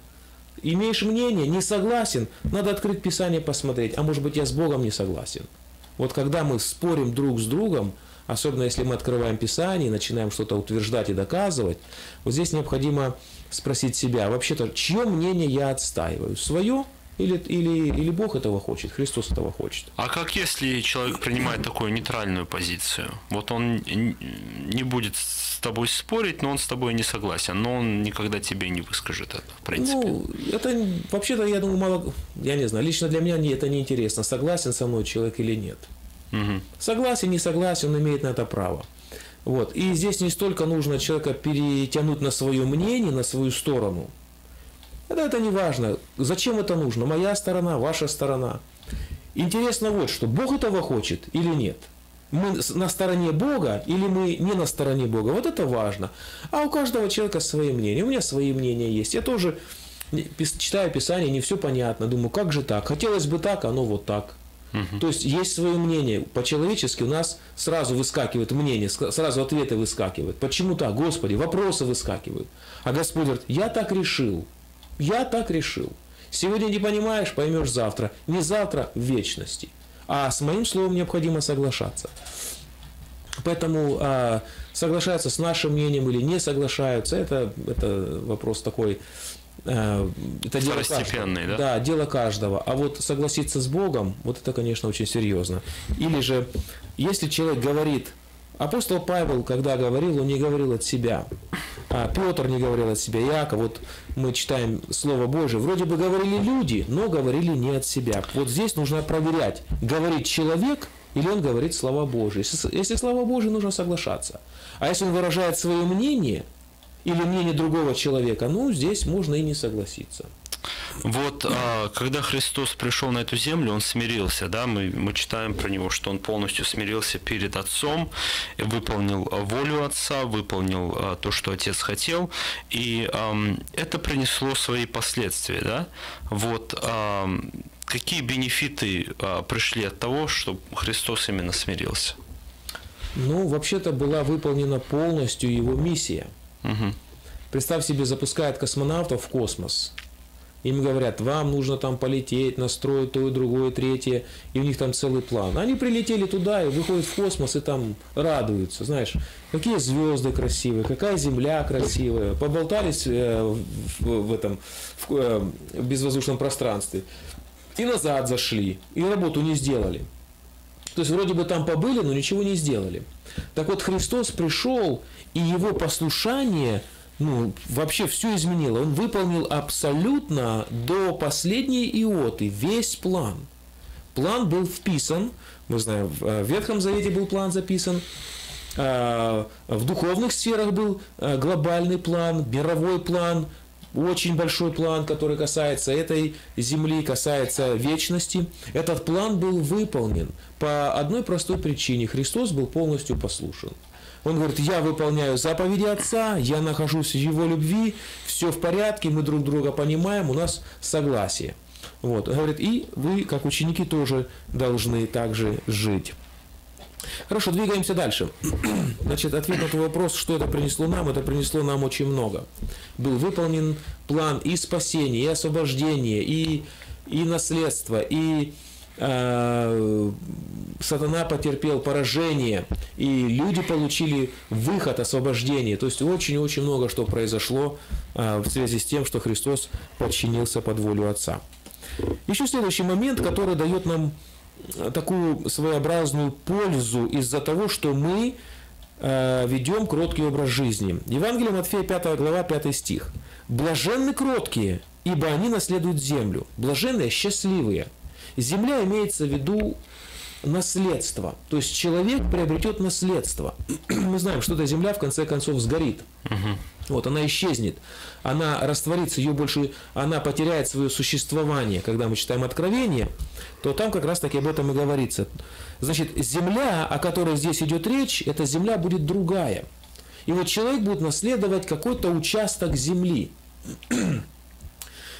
Имеешь мнение, не согласен, надо открыть Писание посмотреть, а может быть я с Богом не согласен. Вот когда мы спорим друг с другом, особенно если мы открываем Писание начинаем что-то утверждать и доказывать, вот здесь необходимо спросить себя, вообще-то, чье мнение я отстаиваю? Свое или, или, или Бог этого хочет, Христос этого хочет. А как если человек принимает такую нейтральную позицию? Вот он не будет с тобой спорить, но он с тобой не согласен, но он никогда тебе не выскажет это, в принципе. Ну, это вообще-то, я думаю, мало, я не знаю, лично для меня это не интересно, согласен со мной человек или нет. Угу. Согласен, не согласен, он имеет на это право. Вот. И здесь не столько нужно человека перетянуть на свое мнение, на свою сторону, Это, это не важно. Зачем это нужно? Моя сторона, ваша сторона. Интересно вот что, Бог этого хочет или нет? Мы на стороне Бога или мы не на стороне Бога? Вот это важно. А у каждого человека свои мнения. У меня свои мнения есть. Я тоже читаю Писание, не все понятно. Думаю, как же так? Хотелось бы так, оно вот так. Угу. То есть есть свое мнение. По-человечески у нас сразу выскакивает мнение, сразу ответы выскакивают. Почему так? Господи, вопросы выскакивают. А Господь говорит, я так решил. Я так решил. Сегодня не понимаешь, поймешь завтра. Не завтра, в вечности. А с моим словом необходимо соглашаться. Поэтому а, соглашаются с нашим мнением или не соглашаются, это, это вопрос такой а, это дело каждого. да? Да, дело каждого. А вот согласиться с Богом, вот это, конечно, очень серьезно. Или же, если человек говорит, апостол Павел, когда говорил, он не говорил от себя. А Петр не говорил от себя, Яков, вот мы читаем Слово Божие, вроде бы говорили люди, но говорили не от себя. Вот здесь нужно проверять, говорит человек или он говорит слова Божие. Если, если слова Божие, нужно соглашаться. А если он выражает свое мнение или мнение другого человека, ну, здесь можно и не согласиться. Вот а, когда Христос пришел на эту землю, он смирился, да, мы, мы читаем про него, что он полностью смирился перед Отцом, выполнил волю Отца, выполнил а, то, что Отец хотел, и это принесло свои последствия, да. Вот какие бенефиты пришли от того, что Христос именно смирился? Ну, вообще-то была выполнена полностью его миссия. Угу. Представь себе, запускает космонавтов в космос – им говорят, вам нужно там полететь, настроить то и другое, третье, и у них там целый план. Они прилетели туда и выходят в космос и там радуются, знаешь, какие звезды красивые, какая земля красивая, поболтались э, в, этом э, в безвоздушном пространстве и назад зашли, и работу не сделали. То есть вроде бы там побыли, но ничего не сделали. Так вот Христос пришел, и его послушание – ну, вообще все изменило. Он выполнил абсолютно до последней иоты весь план. План был вписан, мы знаем, в э, Ветхом Завете был план записан, э, в духовных сферах был э, глобальный план, мировой план, очень большой план, который касается этой земли, касается вечности. Этот план был выполнен по одной простой причине. Христос был полностью послушен. Он говорит, я выполняю заповеди Отца, я нахожусь в Его любви, все в порядке, мы друг друга понимаем, у нас согласие. Вот. Говорит, и вы, как ученики, тоже должны также жить. Хорошо, двигаемся дальше. Значит, ответ на твой вопрос, что это принесло нам, это принесло нам очень много. Был выполнен план и спасения, и освобождения, и, и наследства, и сатана потерпел поражение, и люди получили выход, освобождение. То есть очень-очень много что произошло э, в связи с тем, что Христос подчинился под волю Отца. Еще следующий момент, который дает нам э, такую своеобразную пользу из-за того, что мы ведем кроткий образ жизни. Евангелие Матфея 5 глава 5 стих. «Блаженны кроткие, ибо они наследуют землю. Блаженные, счастливые, Земля имеется в виду наследство. То есть человек приобретет наследство. Мы знаем, что эта земля в конце концов сгорит. Вот, она исчезнет, она растворится, ее больше, она потеряет свое существование. Когда мы читаем Откровение, то там как раз таки об этом и говорится. Значит, земля, о которой здесь идет речь, эта земля будет другая. И вот человек будет наследовать какой-то участок земли.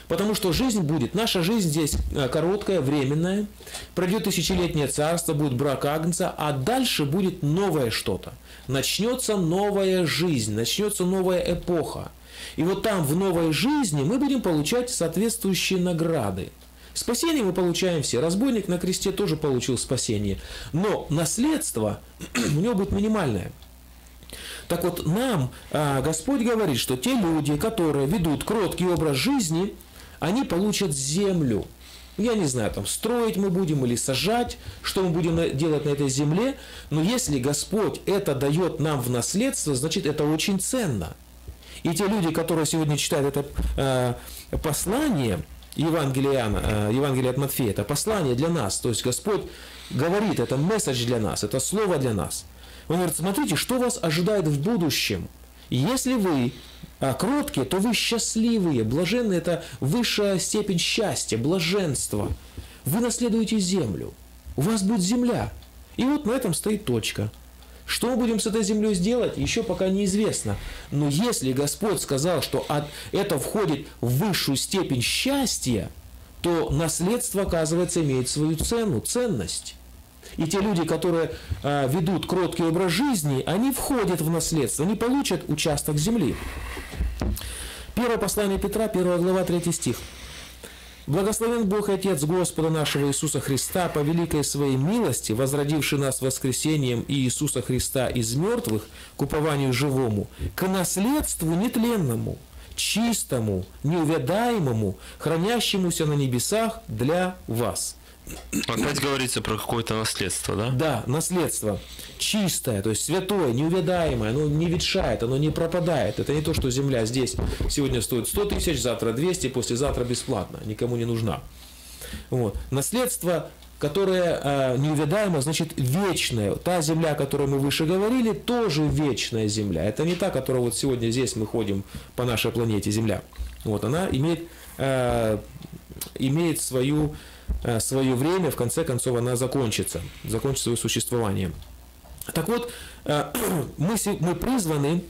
Потому что жизнь будет, наша жизнь здесь э, короткая, временная, пройдет тысячелетнее царство, будет брак Агнца, а дальше будет новое что-то. Начнется новая жизнь, начнется новая эпоха. И вот там, в новой жизни, мы будем получать соответствующие награды. Спасение мы получаем все. Разбойник на кресте тоже получил спасение. Но наследство у него будет минимальное. Так вот, нам а, Господь говорит, что те люди, которые ведут кроткий образ жизни – они получат землю. Я не знаю, там строить мы будем или сажать, что мы будем делать на этой земле, но если Господь это дает нам в наследство, значит это очень ценно. И те люди, которые сегодня читают это э, послание, Евангелие, Иоанна, э, Евангелие от Матфея, это послание для нас. То есть Господь говорит, это месседж для нас, это слово для нас. Он говорит, смотрите, что вас ожидает в будущем. Если вы а, кроткие, то вы счастливые. Блаженные – это высшая степень счастья, блаженства. Вы наследуете землю. У вас будет земля. И вот на этом стоит точка. Что мы будем с этой землей сделать, еще пока неизвестно. Но если Господь сказал, что это входит в высшую степень счастья, то наследство, оказывается, имеет свою цену, ценность. И те люди, которые э, ведут кроткий образ жизни, они входят в наследство, они получат участок земли. Первое послание Петра, 1 глава, 3 стих. Благословен Бог и Отец Господа нашего Иисуса Христа, по великой своей милости, возродивший нас воскресением Иисуса Христа из мертвых к упованию живому, к наследству нетленному, чистому, неувядаемому, хранящемуся на небесах для вас – Опять говорится про какое-то наследство, да? Да, наследство. Чистое, то есть святое, неувядаемое, оно не ветшает, оно не пропадает. Это не то, что земля здесь сегодня стоит 100 тысяч, завтра 200, послезавтра бесплатно, никому не нужна. Вот. Наследство, которое э, неувядаемо, значит вечное. Та земля, о которой мы выше говорили, тоже вечная земля. Это не та, которая вот сегодня здесь мы ходим по нашей планете Земля. Вот она имеет, э, имеет свою свое время, в конце концов, она закончится, закончит свое существование. Так вот, э, мы, мы призваны,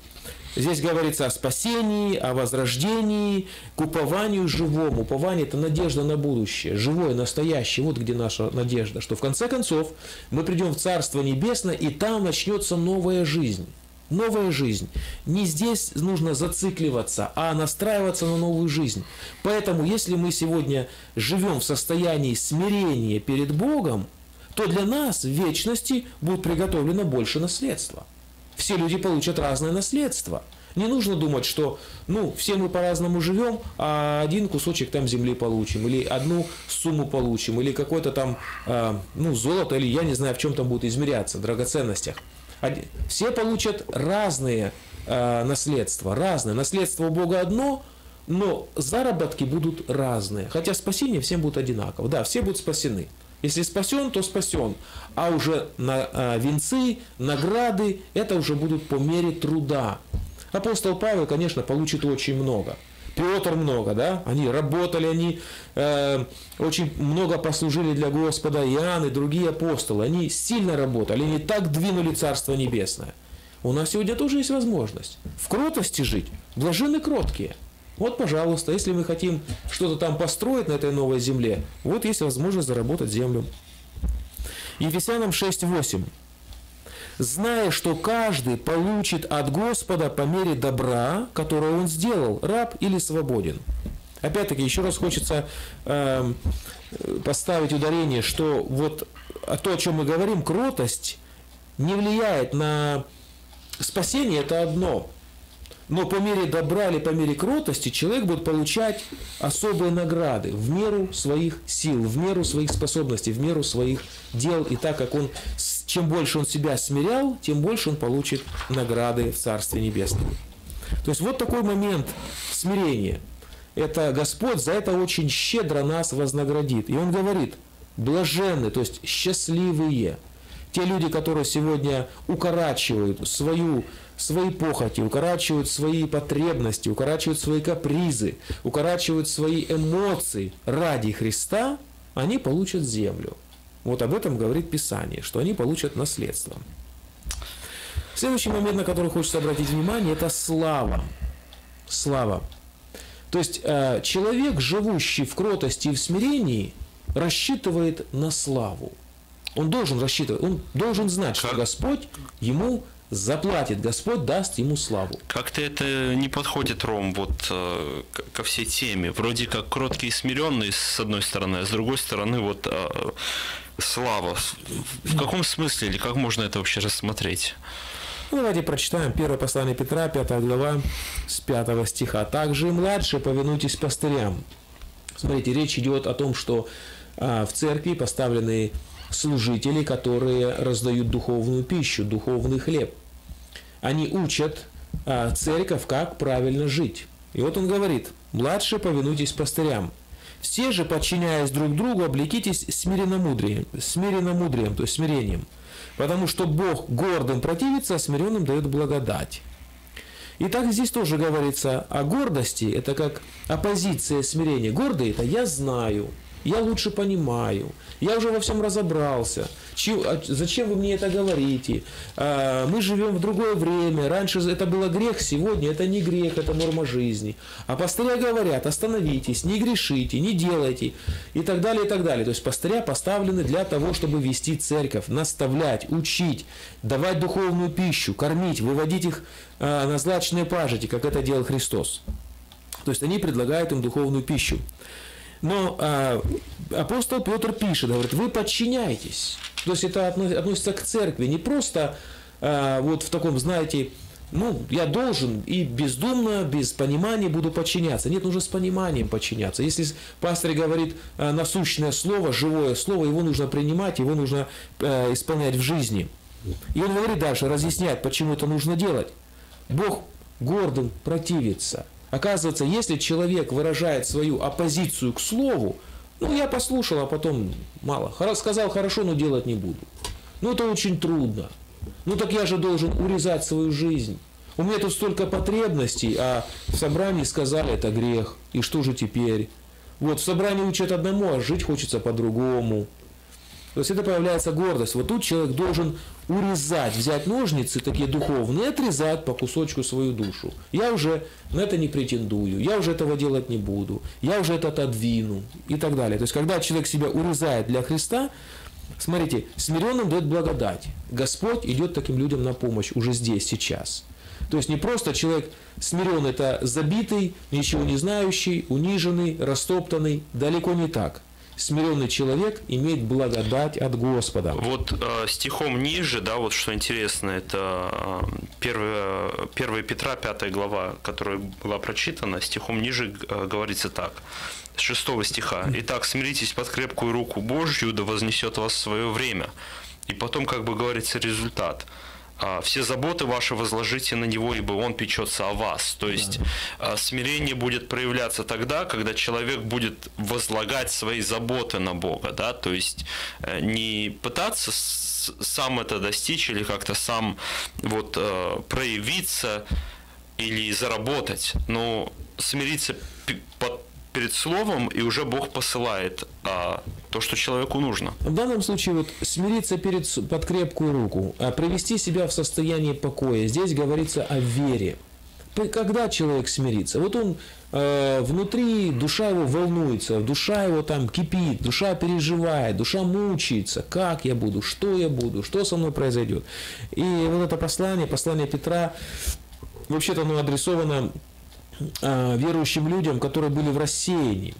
здесь говорится о спасении, о возрождении, к упованию живому. Упование – это надежда на будущее, живое, настоящее. Вот где наша надежда, что в конце концов мы придем в Царство Небесное, и там начнется новая жизнь новая жизнь. Не здесь нужно зацикливаться, а настраиваться на новую жизнь. Поэтому, если мы сегодня живем в состоянии смирения перед Богом, то для нас в вечности будет приготовлено больше наследства. Все люди получат разное наследство. Не нужно думать, что ну, все мы по-разному живем, а один кусочек там земли получим, или одну сумму получим, или какое-то там э, ну, золото, или я не знаю, в чем там будет измеряться, драгоценностях. Все получат разные э, наследства, разные. Наследство у Бога одно, но заработки будут разные. Хотя спасение всем будет одинаково. Да, все будут спасены. Если спасен, то спасен. А уже на э, венцы, награды, это уже будут по мере труда. Апостол Павел, конечно, получит очень много. Петр много, да, они работали, они э, очень много послужили для Господа, Иоанн и другие апостолы, они сильно работали, они так двинули Царство Небесное. У нас сегодня тоже есть возможность в кротости жить, блажены кроткие. Вот, пожалуйста, если мы хотим что-то там построить на этой новой земле, вот есть возможность заработать землю. Ефесянам 6.8 зная, что каждый получит от Господа по мере добра, которое он сделал, раб или свободен. Опять-таки, еще раз хочется э, поставить ударение, что вот то, о чем мы говорим, кротость не влияет на спасение, это одно. Но по мере добра или по мере кротости человек будет получать особые награды в меру своих сил, в меру своих способностей, в меру своих дел. И так как он, чем больше он себя смирял, тем больше он получит награды в Царстве Небесном. То есть вот такой момент смирения. Это Господь за это очень щедро нас вознаградит. И Он говорит, блаженны, то есть счастливые. Те люди, которые сегодня укорачивают свою свои похоти, укорачивают свои потребности, укорачивают свои капризы, укорачивают свои эмоции ради Христа, они получат землю. Вот об этом говорит Писание, что они получат наследство. Следующий момент, на который хочется обратить внимание, это слава. Слава. То есть э, человек, живущий в кротости и в смирении, рассчитывает на славу. Он должен рассчитывать, он должен знать, что Господь ему заплатит Господь, даст ему славу. Как-то это не подходит, Ром, вот э, ко всей теме. Вроде как кроткий и смиренный с одной стороны, а с другой стороны вот э, слава. В каком смысле или как можно это вообще рассмотреть? Ну, давайте прочитаем первое послание Петра, 5 глава, с 5 стиха. «Также и младшие повинуйтесь пастырям». Смотрите, речь идет о том, что а, в церкви поставлены служители, которые раздают духовную пищу, духовный хлеб. Они учат а, церковь, как правильно жить. И вот он говорит, младшие повинуйтесь пастырям. Все же, подчиняясь друг другу, облекитесь смиренномудрием, смиренномудрием, то есть смирением. Потому что Бог гордым противится, а смиренным дает благодать. И так здесь тоже говорится о гордости, это как оппозиция смирения. Гордый это я знаю, я лучше понимаю, я уже во всем разобрался. Чем, а зачем вы мне это говорите? А, мы живем в другое время. Раньше это было грех, сегодня это не грех, это норма жизни. А пастыря говорят, остановитесь, не грешите, не делайте и так далее, и так далее. То есть пастыря поставлены для того, чтобы вести церковь, наставлять, учить, давать духовную пищу, кормить, выводить их а, на злачные пажити, как это делал Христос. То есть они предлагают им духовную пищу. Но а, апостол Петр пишет, говорит, вы подчиняйтесь. То есть это относится к церкви, не просто а, вот в таком, знаете, ну, я должен и бездумно, без понимания буду подчиняться. Нет, нужно с пониманием подчиняться. Если пастор говорит а, насущное слово, живое слово, его нужно принимать, его нужно а, исполнять в жизни. И он говорит дальше, разъясняет, почему это нужно делать. Бог гордым противится – Оказывается, если человек выражает свою оппозицию к слову, ну, я послушал, а потом мало. Сказал хорошо, но делать не буду. Ну, это очень трудно. Ну, так я же должен урезать свою жизнь. У меня тут столько потребностей, а в собрании сказали, это грех. И что же теперь? Вот в собрании учат одному, а жить хочется по-другому. То есть это появляется гордость. Вот тут человек должен урезать, взять ножницы такие духовные и отрезать по кусочку свою душу. Я уже на это не претендую, я уже этого делать не буду, я уже это отодвину и так далее. То есть когда человек себя урезает для Христа, смотрите, смиренным дает благодать. Господь идет таким людям на помощь уже здесь, сейчас. То есть не просто человек смирен, это забитый, ничего не знающий, униженный, растоптанный, далеко не так смиренный человек имеет благодать от Господа. Вот э, стихом ниже, да, вот что интересно, это э, 1, 1 Петра, 5 глава, которая была прочитана, стихом ниже э, говорится так, с 6 стиха. «Итак, смиритесь под крепкую руку Божью, да вознесет вас в свое время». И потом, как бы говорится, результат – все заботы ваши возложите на него, ибо он печется о вас. То есть да. смирение будет проявляться тогда, когда человек будет возлагать свои заботы на Бога, да, то есть э, не пытаться сам это достичь или как-то сам вот э, проявиться или заработать, но смириться под перед словом, и уже Бог посылает а, то, что человеку нужно. В данном случае вот смириться перед, под крепкую руку, а привести себя в состояние покоя. Здесь говорится о вере. Когда человек смирится? Вот он э, внутри, душа его волнуется, душа его там кипит, душа переживает, душа мучается. Как я буду, что я буду, что со мной произойдет? И вот это послание, послание Петра, вообще-то оно адресовано верующим людям, которые были в рассеянии.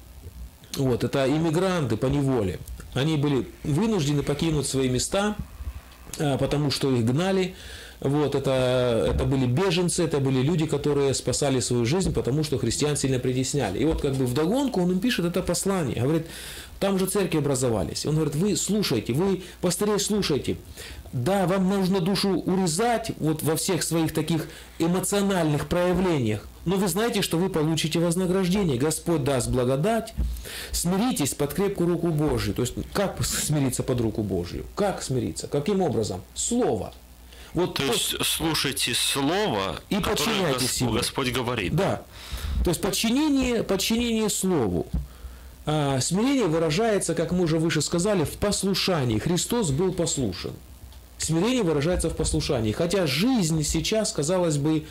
Вот, это иммигранты по неволе. Они были вынуждены покинуть свои места, э, потому что их гнали. Вот, это, это были беженцы, это были люди, которые спасали свою жизнь, потому что христиан сильно притесняли. И вот как бы вдогонку он им пишет это послание. Говорит, там же церкви образовались. Он говорит, вы слушайте, вы пастырей слушайте. Да, вам нужно душу урезать вот во всех своих таких эмоциональных проявлениях, но вы знаете, что вы получите вознаграждение. Господь даст благодать. Смиритесь под крепкую руку Божью. То есть, как смириться под руку Божью? Как смириться? Каким образом? Слово. Вот то, есть слушайте слово, и которое Господь, Господь говорит. Да. То есть подчинение, подчинение слову. А, смирение выражается, как мы уже выше сказали, в послушании. Христос был послушен. Смирение выражается в послушании. Хотя жизнь сейчас, казалось бы,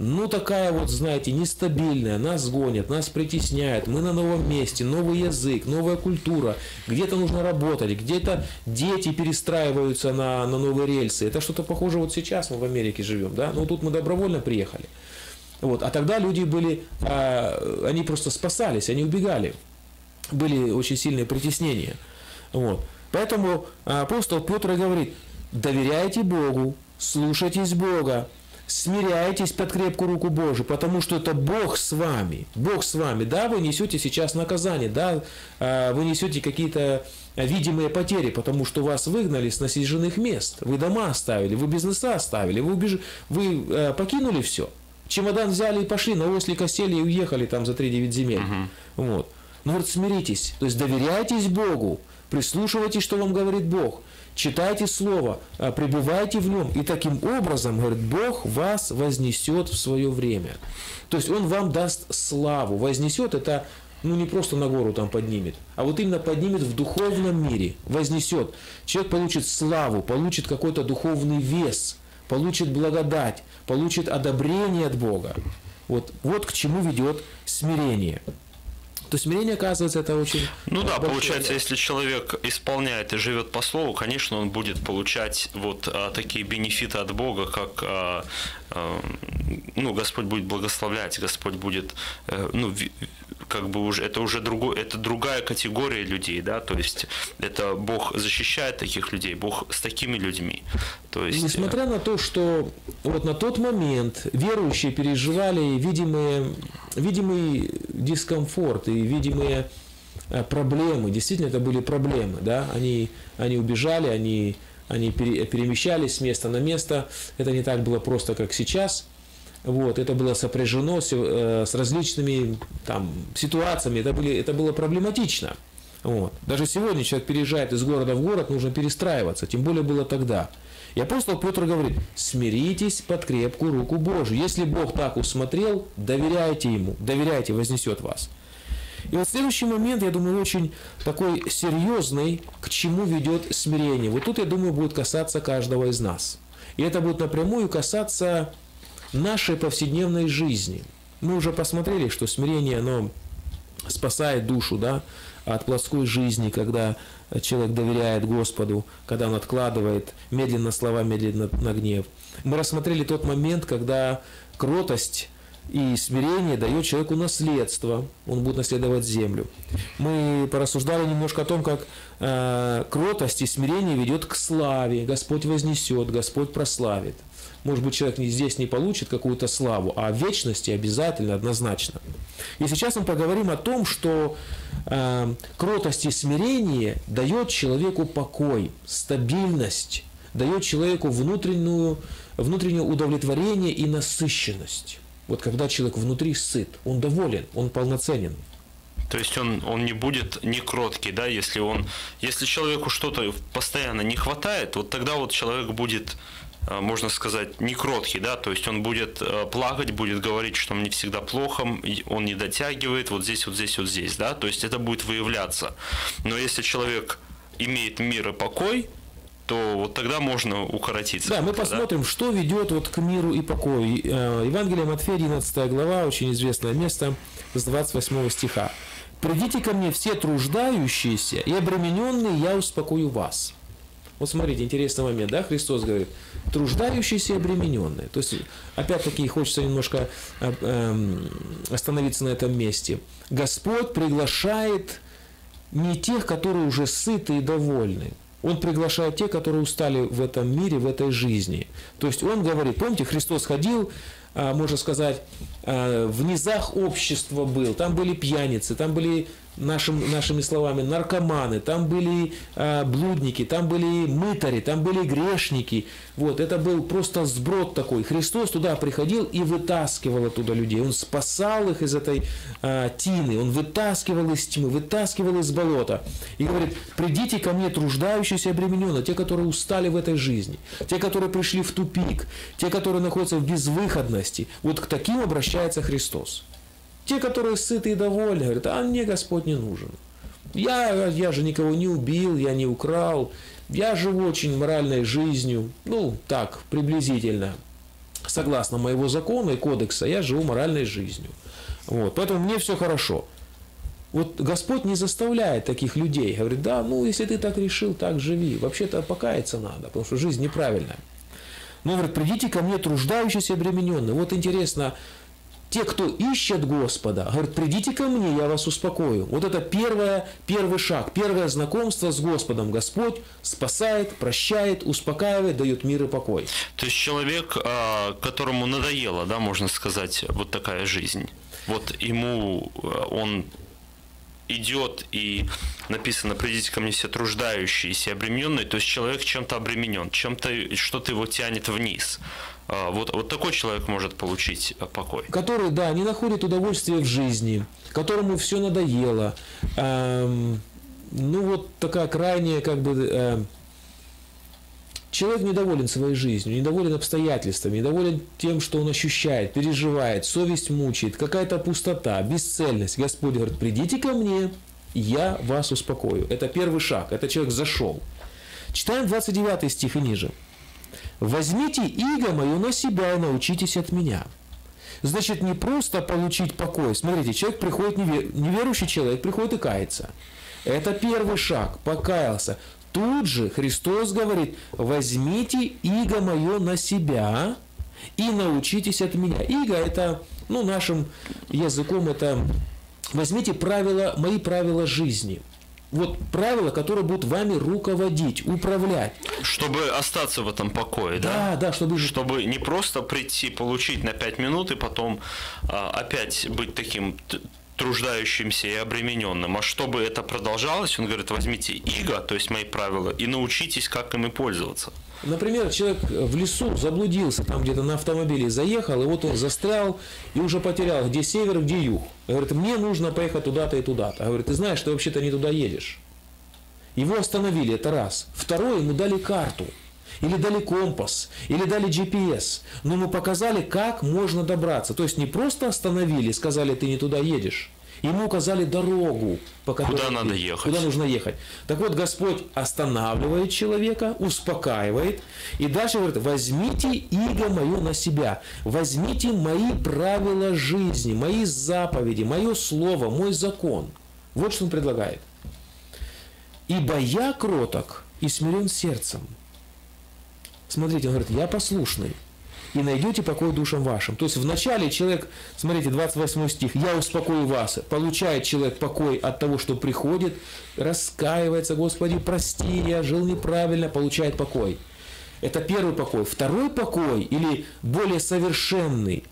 ну такая вот, знаете, нестабильная, нас гонят, нас притесняют, мы на новом месте, новый язык, новая культура, где-то нужно работать, где-то дети перестраиваются на, на новые рельсы. Это что-то похоже вот сейчас мы в Америке живем, да, ну тут мы добровольно приехали. Вот. А тогда люди были, а, они просто спасались, они убегали. Были очень сильные притеснения. Вот. Поэтому апостол Петр говорит, доверяйте Богу, слушайтесь Бога, смиряйтесь под крепкую руку Божию, потому что это Бог с вами. Бог с вами. Да, вы несете сейчас наказание, да, а, вы несете какие-то видимые потери, потому что вас выгнали с насиженных мест. Вы дома оставили, вы бизнеса оставили, вы, убеж... вы э, покинули все. Чемодан взяли и пошли, на ослика сели и уехали там за 3-9 земель. Угу. Вот. Ну вот смиритесь, то есть доверяйтесь Богу, прислушивайтесь, что вам говорит Бог, читайте Слово, а, пребывайте в нем, и таким образом, говорит, Бог вас вознесет в свое время. То есть Он вам даст славу. Вознесет это ну не просто на гору там поднимет, а вот именно поднимет в духовном мире, вознесет. Человек получит славу, получит какой-то духовный вес, получит благодать, получит одобрение от Бога. Вот, вот к чему ведет смирение. То смирение, оказывается, это очень... Ну да, получается, если человек исполняет и живет по слову, конечно, он будет получать вот а, такие бенефиты от Бога, как а, а, ну, Господь будет благословлять, Господь будет а, ну, как бы уже это уже другой, это другая категория людей, да, то есть это Бог защищает таких людей, Бог с такими людьми. То есть, Несмотря на то, что вот на тот момент верующие переживали видимые, видимый дискомфорт и видимые э, проблемы, действительно это были проблемы, да, они, они убежали, они, они перемещались с места на место, это не так было просто, как сейчас – вот, это было сопряжено с, э, с различными там, ситуациями, это, были, это было проблематично. Вот. Даже сегодня человек переезжает из города в город, нужно перестраиваться, тем более было тогда. И апостол Петр говорит, смиритесь под крепкую руку Божию. Если Бог так усмотрел, доверяйте Ему, доверяйте, вознесет вас. И вот следующий момент, я думаю, очень такой серьезный, к чему ведет смирение. Вот тут, я думаю, будет касаться каждого из нас. И это будет напрямую касаться нашей повседневной жизни. Мы уже посмотрели, что смирение, оно спасает душу, да, от плоской жизни, когда человек доверяет Господу, когда он откладывает медленно слова, медленно на гнев. Мы рассмотрели тот момент, когда кротость и смирение дает человеку наследство, он будет наследовать землю. Мы порассуждали немножко о том, как э, кротость и смирение ведет к славе. Господь вознесет, Господь прославит. Может быть, человек здесь не получит какую-то славу, а в вечности обязательно, однозначно. И сейчас мы поговорим о том, что э, кротость и смирение дает человеку покой, стабильность, дает человеку внутреннюю, внутреннее удовлетворение и насыщенность. Вот когда человек внутри сыт, он доволен, он полноценен. То есть он, он не будет не кроткий, да, если он, если человеку что-то постоянно не хватает, вот тогда вот человек будет Э, можно сказать, не кроткий, да, то есть он будет э, плакать, будет говорить, что мне всегда плохо, он не дотягивает, вот здесь, вот здесь, вот здесь, да, то есть это будет выявляться. Но если человек имеет мир и покой, то вот тогда можно укоротиться. Да, мы посмотрим, да? что ведет вот к миру и покою. Э, Евангелие Матфея, 11 глава, очень известное место, с 28 стиха. «Придите ко мне все труждающиеся и обремененные, я успокою вас». Вот смотрите, интересный момент, да, Христос говорит, труждающиеся и обремененные. То есть, опять-таки, хочется немножко э, эм, остановиться на этом месте. Господь приглашает не тех, которые уже сыты и довольны. Он приглашает тех, которые устали в этом мире, в этой жизни. То есть он говорит, помните, Христос ходил а, можно сказать, а, в низах общества был. Там были пьяницы, там были нашим, нашими словами, наркоманы, там были э, блудники, там были мытари, там были грешники. Вот, это был просто сброд такой. Христос туда приходил и вытаскивал оттуда людей. Он спасал их из этой э, тины, он вытаскивал из тьмы, вытаскивал из болота. И говорит, придите ко мне, труждающиеся обремененные, те, которые устали в этой жизни, те, которые пришли в тупик, те, которые находятся в безвыходности. Вот к таким обращается Христос. Те, которые сыты и довольны, говорят, а мне Господь не нужен. Я, я же никого не убил, я не украл, я живу очень моральной жизнью, ну, так, приблизительно. Согласно моего закона и кодекса, я живу моральной жизнью. Вот, поэтому мне все хорошо. Вот Господь не заставляет таких людей. Говорит, да, ну, если ты так решил, так живи. Вообще-то покаяться надо, потому что жизнь неправильная. Но, говорит, придите ко мне труждающиеся и обремененные. Вот интересно, те, кто ищет Господа, говорят, придите ко мне, я вас успокою. Вот это первое, первый шаг, первое знакомство с Господом. Господь спасает, прощает, успокаивает, дает мир и покой. То есть человек, а, которому надоело, да, можно сказать, вот такая жизнь. Вот ему а, он идет и написано, придите ко мне все труждающиеся и обремененные, то есть человек чем-то обременен, чем-то, что-то его тянет вниз. А, вот, вот такой человек может получить э, покой. Который, да, не находит удовольствия в жизни, которому все надоело, эм, ну вот такая крайняя как бы э, Человек недоволен своей жизнью, недоволен обстоятельствами, недоволен тем, что он ощущает, переживает, совесть мучает, какая-то пустота, бесцельность. Господь говорит, придите ко мне, я вас успокою. Это первый шаг, это человек зашел. Читаем 29 стих и ниже. «Возьмите иго мое на себя и научитесь от меня». Значит, не просто получить покой. Смотрите, человек приходит, неверующий человек приходит и кается. Это первый шаг, покаялся. Тут же Христос говорит, возьмите иго мое на себя и научитесь от меня. Иго это, ну, нашим языком это, возьмите правила, мои правила жизни. Вот правила, которые будут вами руководить, управлять. Чтобы остаться в этом покое, да? Да, да, чтобы... Чтобы не просто прийти, получить на 5 минут и потом а, опять быть таким труждающимся и обремененным. А чтобы это продолжалось, он говорит, возьмите иго, то есть мои правила, и научитесь, как ими пользоваться. Например, человек в лесу заблудился, там где-то на автомобиле заехал, и вот он застрял и уже потерял, где север, где юг. Говорит, мне нужно поехать туда-то и туда-то. Говорит, ты знаешь, ты вообще-то не туда едешь. Его остановили, это раз. Второе, ему дали карту. Или дали компас, или дали GPS. Но ему показали, как можно добраться. То есть не просто остановили, сказали, ты не туда едешь. Ему указали дорогу, по которой куда надо ехать. Куда нужно ехать. Так вот, Господь останавливает человека, успокаивает, и дальше говорит, возьмите иго мое на себя, возьмите мои правила жизни, мои заповеди, мое слово, мой закон. Вот что он предлагает. Ибо я кроток и смирен сердцем, Смотрите, он говорит, я послушный, и найдете покой душам вашим. То есть вначале человек, смотрите, 28 стих, я успокою вас, получает человек покой от того, что приходит, раскаивается, Господи, прости, я жил неправильно, получает покой. Это первый покой. Второй покой, или более совершенный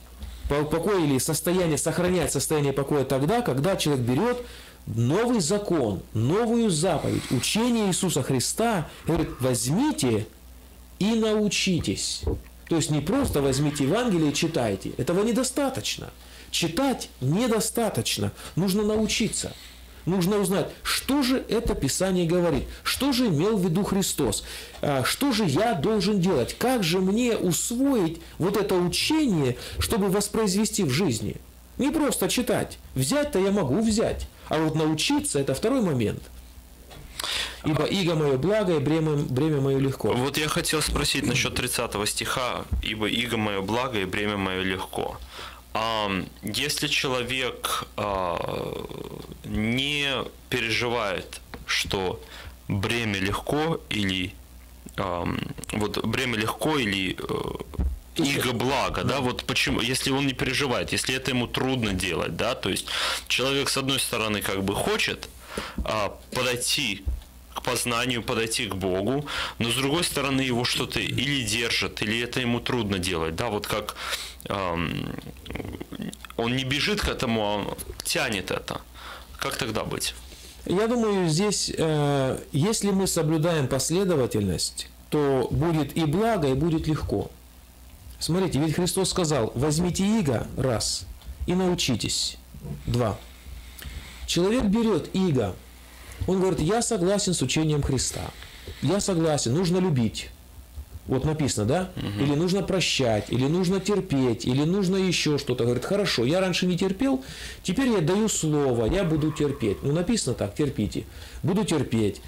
покой или состояние, сохраняет состояние покоя тогда, когда человек берет новый закон, новую заповедь, учение Иисуса Христа, говорит, возьмите и научитесь. То есть не просто возьмите Евангелие и читайте. Этого недостаточно. Читать недостаточно. Нужно научиться. Нужно узнать, что же это Писание говорит, что же имел в виду Христос, а, что же я должен делать, как же мне усвоить вот это учение, чтобы воспроизвести в жизни. Не просто читать. Взять-то я могу взять, а вот научиться – это второй момент – Ибо иго мое благо, и бремя, бремя мое легко. Вот я хотел спросить насчет 30 стиха. Ибо иго мое благо, и бремя мое легко. А, если человек а, не переживает, что бремя легко или а, вот бремя легко или э, иго благо, да, вот почему, если он не переживает, если это ему трудно делать, да, то есть человек с одной стороны как бы хочет подойти к познанию, подойти к Богу, но с другой стороны его что-то или держит, или это ему трудно делать, да, вот как эм, он не бежит к этому, а тянет это. Как тогда быть? Я думаю, здесь, э, если мы соблюдаем последовательность, то будет и благо, и будет легко. Смотрите, ведь Христос сказал, возьмите иго, раз, и научитесь, два. Человек берет иго, он говорит, я согласен с учением Христа. Я согласен, нужно любить. Вот написано, да? Угу. Или нужно прощать, или нужно терпеть, или нужно еще что-то. Говорит, хорошо, я раньше не терпел, теперь я даю слово, я буду терпеть. Ну, написано так, терпите. Буду терпеть.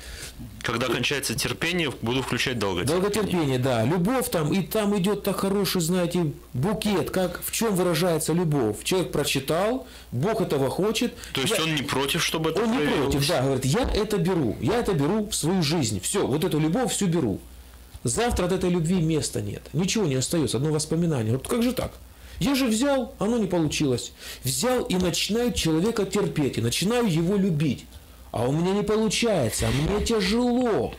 Когда кончается терпение, буду включать долготерпение. Долготерпение, да. Любовь там, и там идет так хороший, знаете, букет. Как, в чем выражается любовь? Человек прочитал, Бог этого хочет. То есть я... он не против, чтобы это Он проявилось? не против, да. Говорит, я это беру. Я это беру в свою жизнь. Все, вот эту любовь всю беру. Завтра от этой любви места нет. Ничего не остается, одно воспоминание. Вот как же так? Я же взял, оно не получилось. Взял и начинаю человека терпеть, и начинаю его любить. А у меня не получается, а мне тяжело.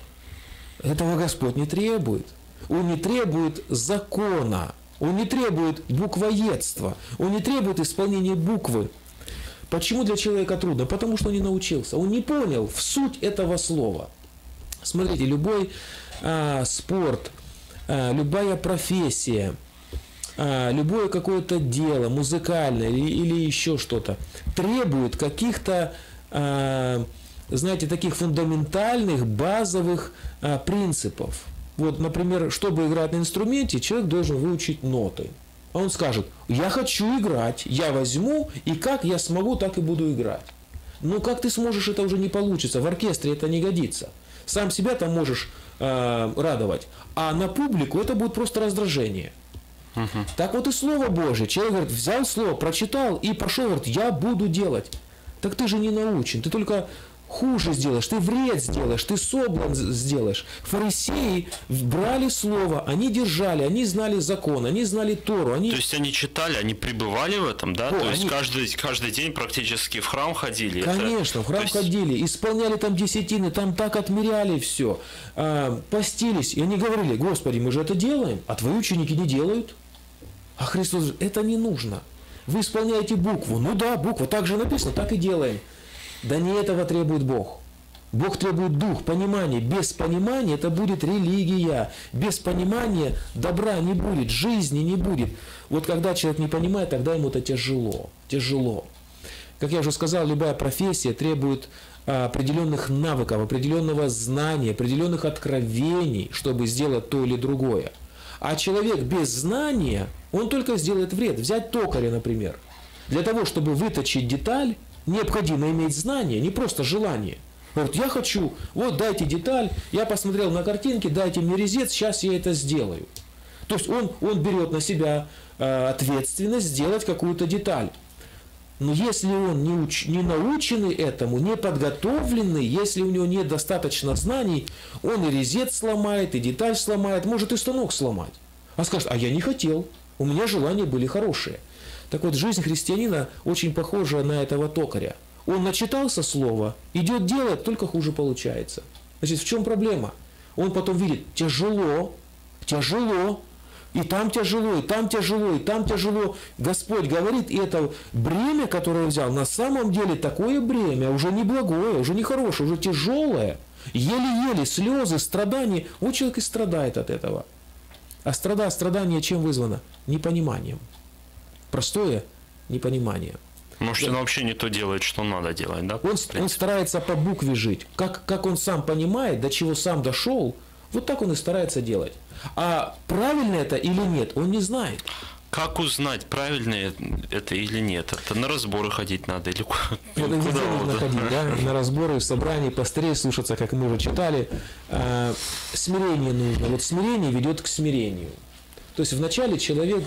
Этого Господь не требует. Он не требует закона. Он не требует буквоедства. Он не требует исполнения буквы. Почему для человека трудно? Потому что он не научился. Он не понял в суть этого слова. Смотрите, любой а, спорт, а, любая профессия, а, любое какое-то дело, музыкальное или, еще что-то, требует каких-то знаете, таких фундаментальных, базовых принципов. Вот, например, чтобы играть на инструменте, человек должен выучить ноты. А он скажет, я хочу играть, я возьму, и как я смогу, так и буду играть. Ну, как ты сможешь, это уже не получится. В оркестре это не годится. Сам себя там можешь э, радовать. А на публику это будет просто раздражение. Угу. Так вот и Слово Божье. Человек говорит, взял Слово, прочитал и пошел, говорит, я буду делать. Так ты же не научен, ты только хуже сделаешь, ты вред сделаешь, ты соблан сделаешь. Фарисеи брали слово, они держали, они знали закон, они знали Тору. Они... То есть они читали, они пребывали в этом, да? О, То есть каждый, каждый день практически в храм ходили? Конечно, это... в храм есть... ходили, исполняли там десятины, там так отмеряли все, а, постились. И они говорили, Господи, мы же это делаем, а твои ученики не делают. А Христос говорит, это не нужно. Вы исполняете букву. Ну да, буква, так же написано, так и делаем. Да не этого требует Бог. Бог требует дух, понимание. Без понимания это будет религия. Без понимания добра не будет, жизни не будет. Вот когда человек не понимает, тогда ему это тяжело. Тяжело. Как я уже сказал, любая профессия требует а, определенных навыков, определенного знания, определенных откровений, чтобы сделать то или другое. А человек без знания, он только сделает вред. Взять токаря, например. Для того, чтобы выточить деталь, необходимо иметь знания, не просто желание. Говорит, я хочу, вот дайте деталь, я посмотрел на картинки, дайте мне резец, сейчас я это сделаю. То есть он, он берет на себя э, ответственность сделать какую-то деталь. Но если он не, уч, не наученный этому, не подготовленный, если у него нет достаточно знаний, он и резец сломает, и деталь сломает, может и станок сломать. А скажет, а я не хотел, у меня желания были хорошие. Так вот, жизнь христианина очень похожа на этого токаря. Он начитался слова, идет делать, только хуже получается. Значит, в чем проблема? Он потом видит, тяжело, тяжело, и там тяжело, и там тяжело, и там тяжело. Господь говорит, и это бремя, которое взял, на самом деле такое бремя, уже не благое, уже не хорошее, уже тяжелое. Еле-еле, слезы, страдания. Вот человек и страдает от этого. А страда, страдание чем вызвано? Непониманием простое непонимание. Может, он вообще не то делает, что надо делать, да? Он, он старается по букве жить. Как, как он сам понимает, до чего сам дошел, вот так он и старается делать. А правильно это или нет, он не знает. Как узнать, правильно это или нет? Это на разборы ходить надо или куда? Это везде нужно ходить, да? На разборы, в собрании, постерей слушаться, как мы уже читали. А, смирение нужно. Вот смирение ведет к смирению. То есть вначале человек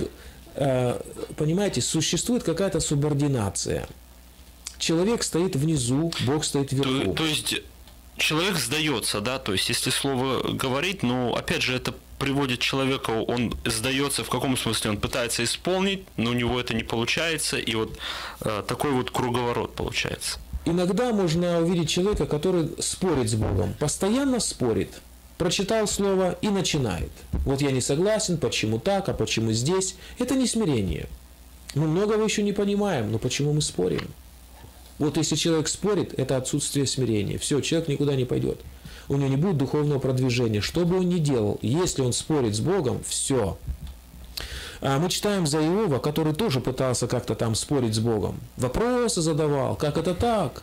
понимаете, существует какая-то субординация. Человек стоит внизу, Бог стоит вверху. То, то есть человек сдается, да, то есть если слово говорить, но опять же это приводит человека, он сдается в каком смысле, он пытается исполнить, но у него это не получается, и вот э, такой вот круговорот получается. Иногда можно увидеть человека, который спорит с Богом, постоянно спорит прочитал слово и начинает. Вот я не согласен, почему так, а почему здесь. Это не смирение. Мы многого еще не понимаем, но почему мы спорим? Вот если человек спорит, это отсутствие смирения. Все, человек никуда не пойдет. У него не будет духовного продвижения. Что бы он ни делал, если он спорит с Богом, все. А мы читаем за Иова, который тоже пытался как-то там спорить с Богом. Вопросы задавал, как это так?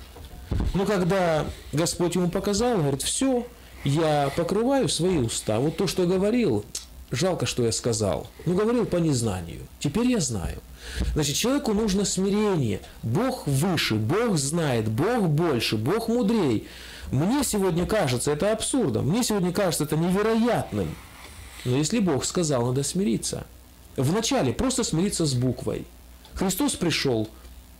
Но когда Господь ему показал, говорит, все, я покрываю свои уста. Вот то, что говорил, жалко, что я сказал. Но говорил по незнанию. Теперь я знаю. Значит, человеку нужно смирение. Бог выше, Бог знает, Бог больше, Бог мудрей. Мне сегодня кажется это абсурдом, мне сегодня кажется это невероятным. Но если Бог сказал, надо смириться. Вначале просто смириться с буквой. Христос пришел,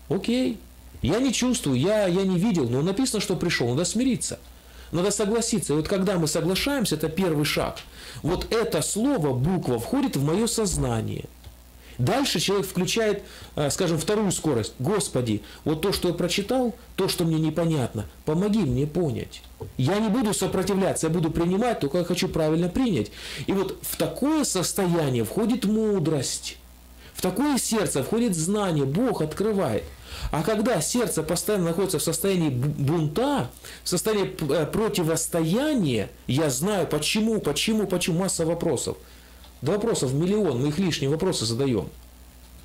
окей, я не чувствую, я, я не видел, но написано, что пришел, надо смириться – надо согласиться. И вот когда мы соглашаемся, это первый шаг. Вот это слово, буква входит в мое сознание. Дальше человек включает, э, скажем, вторую скорость. Господи, вот то, что я прочитал, то, что мне непонятно, помоги мне понять. Я не буду сопротивляться, я буду принимать, только я хочу правильно принять. И вот в такое состояние входит мудрость. В такое сердце входит знание, Бог открывает. А когда сердце постоянно находится в состоянии бунта, в состоянии э, противостояния, я знаю, почему, почему, почему, масса вопросов. Да вопросов миллион, мы их лишние вопросы задаем.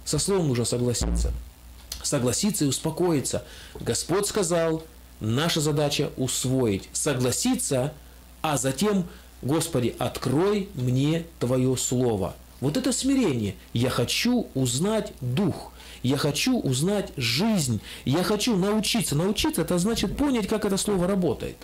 Со словом нужно согласиться. Согласиться и успокоиться. Господь сказал, Наша задача усвоить, согласиться, а затем, Господи, открой мне Твое Слово. Вот это смирение. Я хочу узнать Дух. Я хочу узнать жизнь. Я хочу научиться. Научиться – это значит понять, как это слово работает.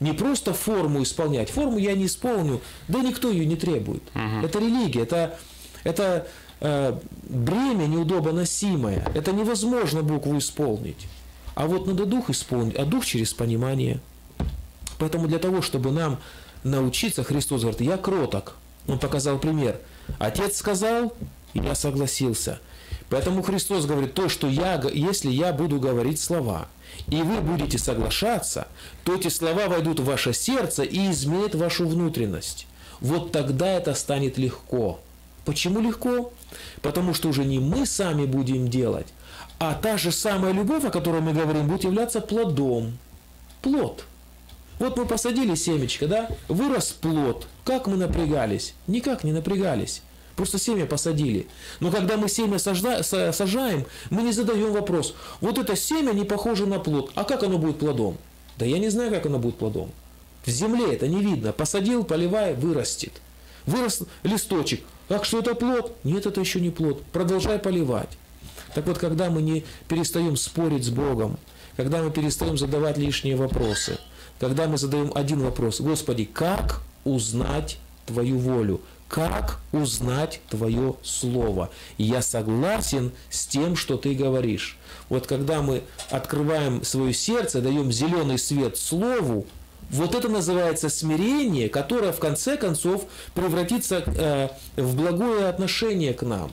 Не просто форму исполнять. Форму я не исполню, да никто ее не требует. Угу. Это религия, это, это э, бремя неудобоносимое. Это невозможно букву исполнить. А вот надо дух исполнить, а дух через понимание. Поэтому для того, чтобы нам научиться, Христос говорит, я кроток. Он показал пример. Отец сказал, я согласился. Поэтому Христос говорит, то, что я, если я буду говорить слова, и вы будете соглашаться, то эти слова войдут в ваше сердце и изменят вашу внутренность. Вот тогда это станет легко. Почему легко? Потому что уже не мы сами будем делать, а та же самая любовь, о которой мы говорим, будет являться плодом. Плод. Вот мы посадили семечко, да? Вырос плод. Как мы напрягались? Никак не напрягались. Просто семя посадили. Но когда мы семя сажаем, мы не задаем вопрос. Вот это семя не похоже на плод. А как оно будет плодом? Да я не знаю, как оно будет плодом. В земле это не видно. Посадил, поливай, вырастет. Вырос листочек. Как что это плод? Нет, это еще не плод. Продолжай поливать. Так вот, когда мы не перестаем спорить с Богом, когда мы перестаем задавать лишние вопросы, когда мы задаем один вопрос, Господи, как узнать Твою волю? Как узнать Твое Слово? Я согласен с тем, что Ты говоришь. Вот когда мы открываем свое сердце, даем зеленый свет Слову, вот это называется смирение, которое в конце концов превратится э, в благое отношение к нам.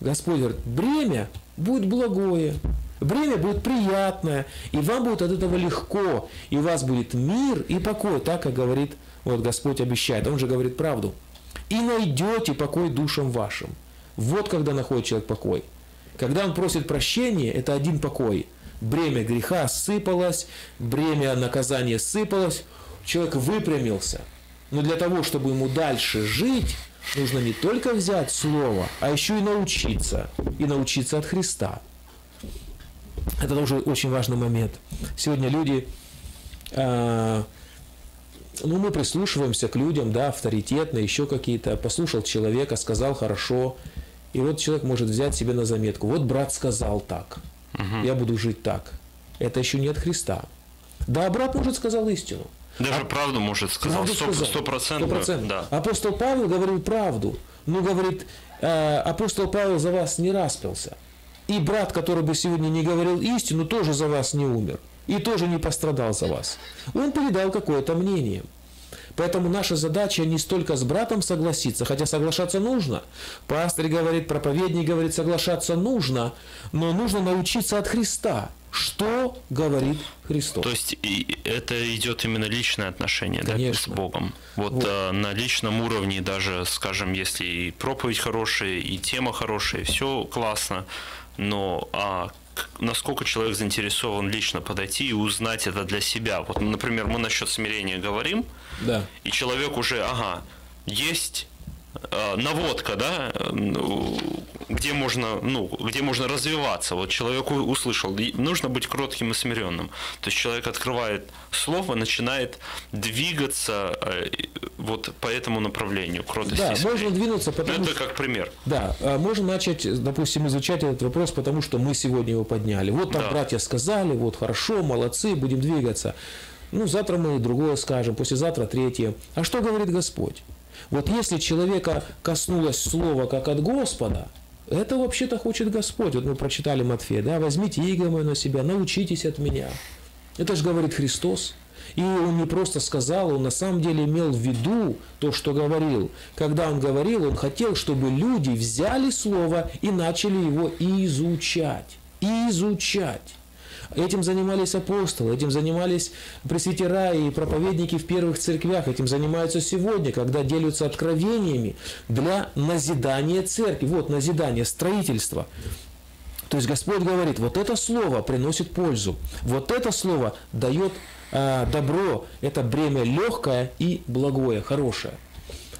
Господь говорит, бремя будет благое, бремя будет приятное, и вам будет от этого легко, и у вас будет мир и покой, так как говорит, вот Господь обещает, Он же говорит правду и найдете покой душам вашим. Вот когда находит человек покой. Когда он просит прощения, это один покой. Бремя греха сыпалось, бремя наказания сыпалось, человек выпрямился. Но для того, чтобы ему дальше жить, нужно не только взять слово, а еще и научиться. И научиться от Христа. Это тоже очень важный момент. Сегодня люди э, ну, мы прислушиваемся к людям, да, авторитетно, еще какие-то. Послушал человека, сказал хорошо. И вот человек может взять себе на заметку. Вот брат сказал так. Угу. Я буду жить так. Это еще не от Христа. Да, брат, может, сказал истину. Даже а, правду, может, сказал. Сто процентов. Да. Апостол Павел говорил правду. Ну, говорит, э, апостол Павел за вас не распился. И брат, который бы сегодня не говорил истину, тоже за вас не умер и тоже не пострадал за вас. Он передал какое-то мнение. Поэтому наша задача не столько с братом согласиться, хотя соглашаться нужно. Пастор говорит, проповедник говорит, соглашаться нужно, но нужно научиться от Христа. Что говорит Христос? То есть это идет именно личное отношение да, с Богом. Вот, вот. Э, на личном уровне даже, скажем, если и проповедь хорошая, и тема хорошая, все классно, но а насколько человек заинтересован лично подойти и узнать это для себя. Вот, например, мы насчет смирения говорим, да. и человек уже, ага, есть э, наводка, да, ну, где можно, ну, где можно развиваться. Вот человек услышал, нужно быть кротким и смиренным. То есть человек открывает слово, начинает двигаться э, вот по этому направлению, кротости. Да, можно двинуться, потому Это как пример. Да, а можно начать, допустим, изучать этот вопрос, потому что мы сегодня его подняли. Вот там да. братья сказали, вот хорошо, молодцы, будем двигаться. Ну, завтра мы другое скажем, послезавтра третье. А что говорит Господь? Вот если человека коснулось слова как от Господа, это вообще-то хочет Господь. Вот мы прочитали Матфея, да, возьмите иго мое на себя, научитесь от меня. Это же говорит Христос. И он не просто сказал, он на самом деле имел в виду то, что говорил. Когда он говорил, он хотел, чтобы люди взяли слово и начали его изучать. Изучать. Этим занимались апостолы, этим занимались пресвитера и проповедники в первых церквях, этим занимаются сегодня, когда делятся откровениями для назидания церкви. Вот назидание, строительство. То есть Господь говорит, вот это слово приносит пользу, вот это слово дает э, добро, это бремя легкое и благое, хорошее.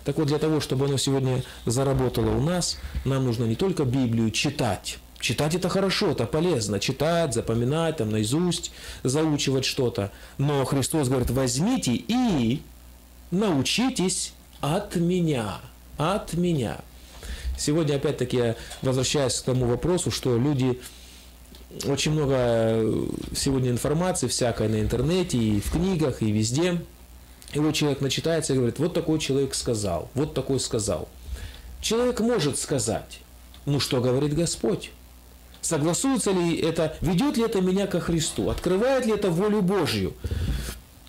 Так вот, для того, чтобы оно сегодня заработало у нас, нам нужно не только Библию читать, Читать это хорошо, это полезно. Читать, запоминать, там, наизусть, заучивать что-то. Но Христос говорит, возьмите и научитесь от меня. От меня. Сегодня, опять-таки, я возвращаюсь к тому вопросу, что люди очень много сегодня информации всякой на интернете, и в книгах, и везде. И вот человек начитается и говорит, вот такой человек сказал, вот такой сказал. Человек может сказать, ну что говорит Господь? Согласуется ли это, ведет ли это меня ко Христу, открывает ли это волю Божью?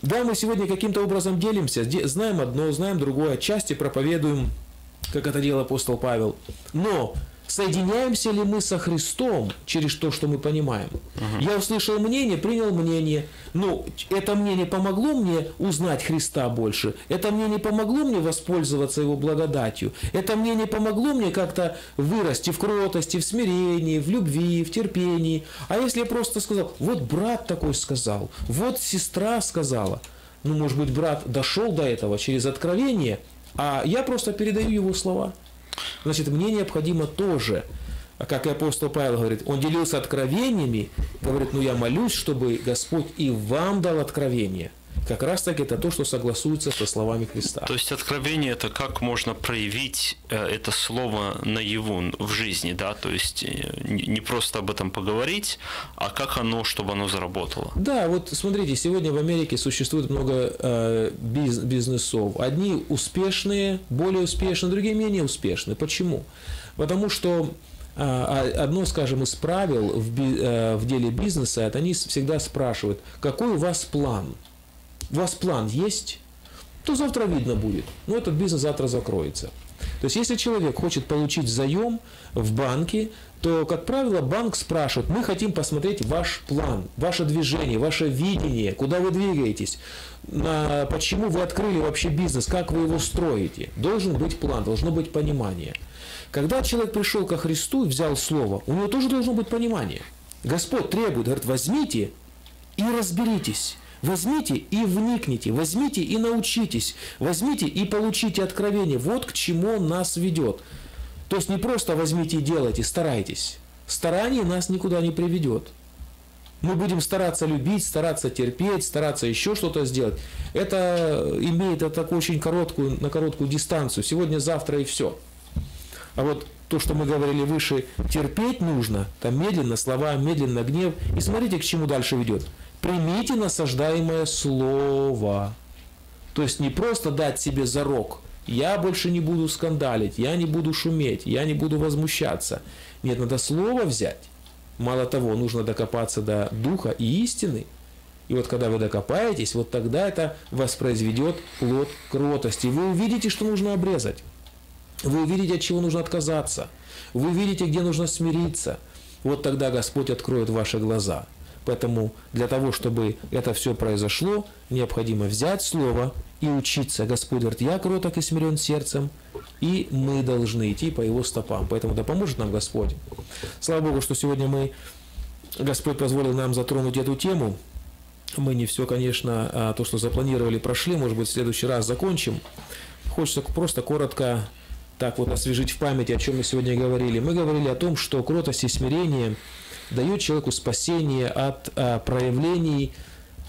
Да, мы сегодня каким-то образом делимся, знаем одно, знаем другое, отчасти проповедуем, как это делал апостол Павел. Но соединяемся ли мы со Христом через то, что мы понимаем. Угу. Я услышал мнение, принял мнение. Ну, это мнение помогло мне узнать Христа больше. Это мнение помогло мне воспользоваться Его благодатью. Это мнение помогло мне как-то вырасти в кротости, в смирении, в любви, в терпении. А если я просто сказал, вот брат такой сказал, вот сестра сказала. Ну, может быть, брат дошел до этого через откровение, а я просто передаю его слова. Значит, мне необходимо тоже, как и апостол Павел говорит, он делился откровениями, говорит, ну я молюсь, чтобы Господь и вам дал откровение – как раз таки это то, что согласуется со словами Христа. То есть откровение это как можно проявить э, это слово наяву в жизни, да, то есть э, не просто об этом поговорить, а как оно, чтобы оно заработало. Да, вот смотрите, сегодня в Америке существует много э, бизнесов. Одни успешные, более успешные, другие менее успешные. Почему? Потому что а, а одно, скажем, из правил в, в деле бизнеса, это они всегда спрашивают, какой у вас план – у вас план есть, то завтра видно будет. Но этот бизнес завтра закроется. То есть, если человек хочет получить заем в банке, то, как правило, банк спрашивает, мы хотим посмотреть ваш план, ваше движение, ваше видение, куда вы двигаетесь, почему вы открыли вообще бизнес, как вы его строите. Должен быть план, должно быть понимание. Когда человек пришел ко Христу и взял Слово, у него тоже должно быть понимание. Господь требует, говорит, возьмите и разберитесь. Возьмите и вникните, возьмите и научитесь, возьмите и получите откровение. Вот к чему он нас ведет. То есть не просто возьмите и делайте, старайтесь. Старание нас никуда не приведет. Мы будем стараться любить, стараться терпеть, стараться еще что-то сделать. Это имеет такую очень короткую, на короткую дистанцию. Сегодня, завтра и все. А вот то, что мы говорили выше, терпеть нужно, там медленно, слова, медленно, гнев. И смотрите, к чему дальше ведет примите насаждаемое слово. То есть не просто дать себе зарок, я больше не буду скандалить, я не буду шуметь, я не буду возмущаться. Нет, надо слово взять. Мало того, нужно докопаться до духа и истины. И вот когда вы докопаетесь, вот тогда это воспроизведет плод кротости. Вы увидите, что нужно обрезать. Вы увидите, от чего нужно отказаться. Вы увидите, где нужно смириться. Вот тогда Господь откроет ваши глаза. Поэтому для того, чтобы это все произошло, необходимо взять слово и учиться. Господь говорит, я кроток и смирен сердцем, и мы должны идти по его стопам. Поэтому да поможет нам Господь. Слава Богу, что сегодня мы, Господь позволил нам затронуть эту тему. Мы не все, конечно, а то, что запланировали, прошли. Может быть, в следующий раз закончим. Хочется просто коротко так вот освежить в памяти, о чем мы сегодня говорили. Мы говорили о том, что кротость и смирение – дает человеку спасение от а, проявлений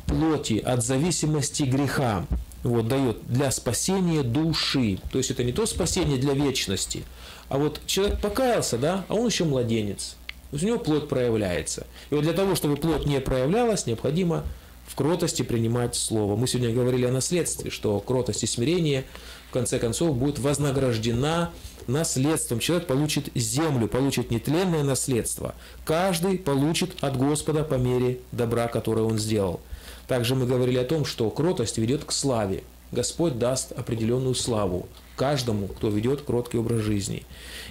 плоти, от зависимости греха. Вот, дает для спасения души. То есть это не то спасение для вечности, а вот человек покаялся, да, а он еще младенец. То есть у него плоть проявляется. И вот для того, чтобы плоть не проявлялась, необходимо в кротости принимать слово. Мы сегодня говорили о наследстве, что кротость и смирение в конце концов будет вознаграждена наследством. Человек получит землю, получит нетленное наследство. Каждый получит от Господа по мере добра, которое он сделал. Также мы говорили о том, что кротость ведет к славе. Господь даст определенную славу каждому, кто ведет кроткий образ жизни.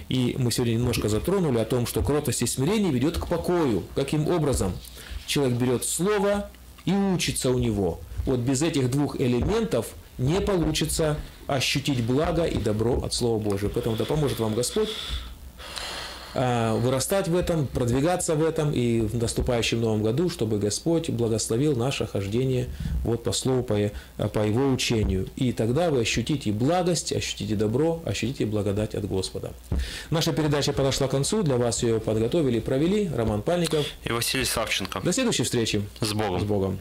И мы сегодня немножко затронули о том, что кротость и смирение ведет к покою. Каким образом? Человек берет слово и учится у него. Вот без этих двух элементов не получится ощутить благо и добро от Слова Божьего. Поэтому да поможет вам Господь. а, вырастать в этом, продвигаться в этом и в наступающем новом году, чтобы Господь благословил наше хождение вот по слову, по, по Его учению. И тогда вы ощутите благость, ощутите добро, ощутите благодать от Господа. Наша передача подошла к концу, для вас ее подготовили и провели Роман Пальников и Василий Савченко. До следующей встречи. С Богом. С Богом.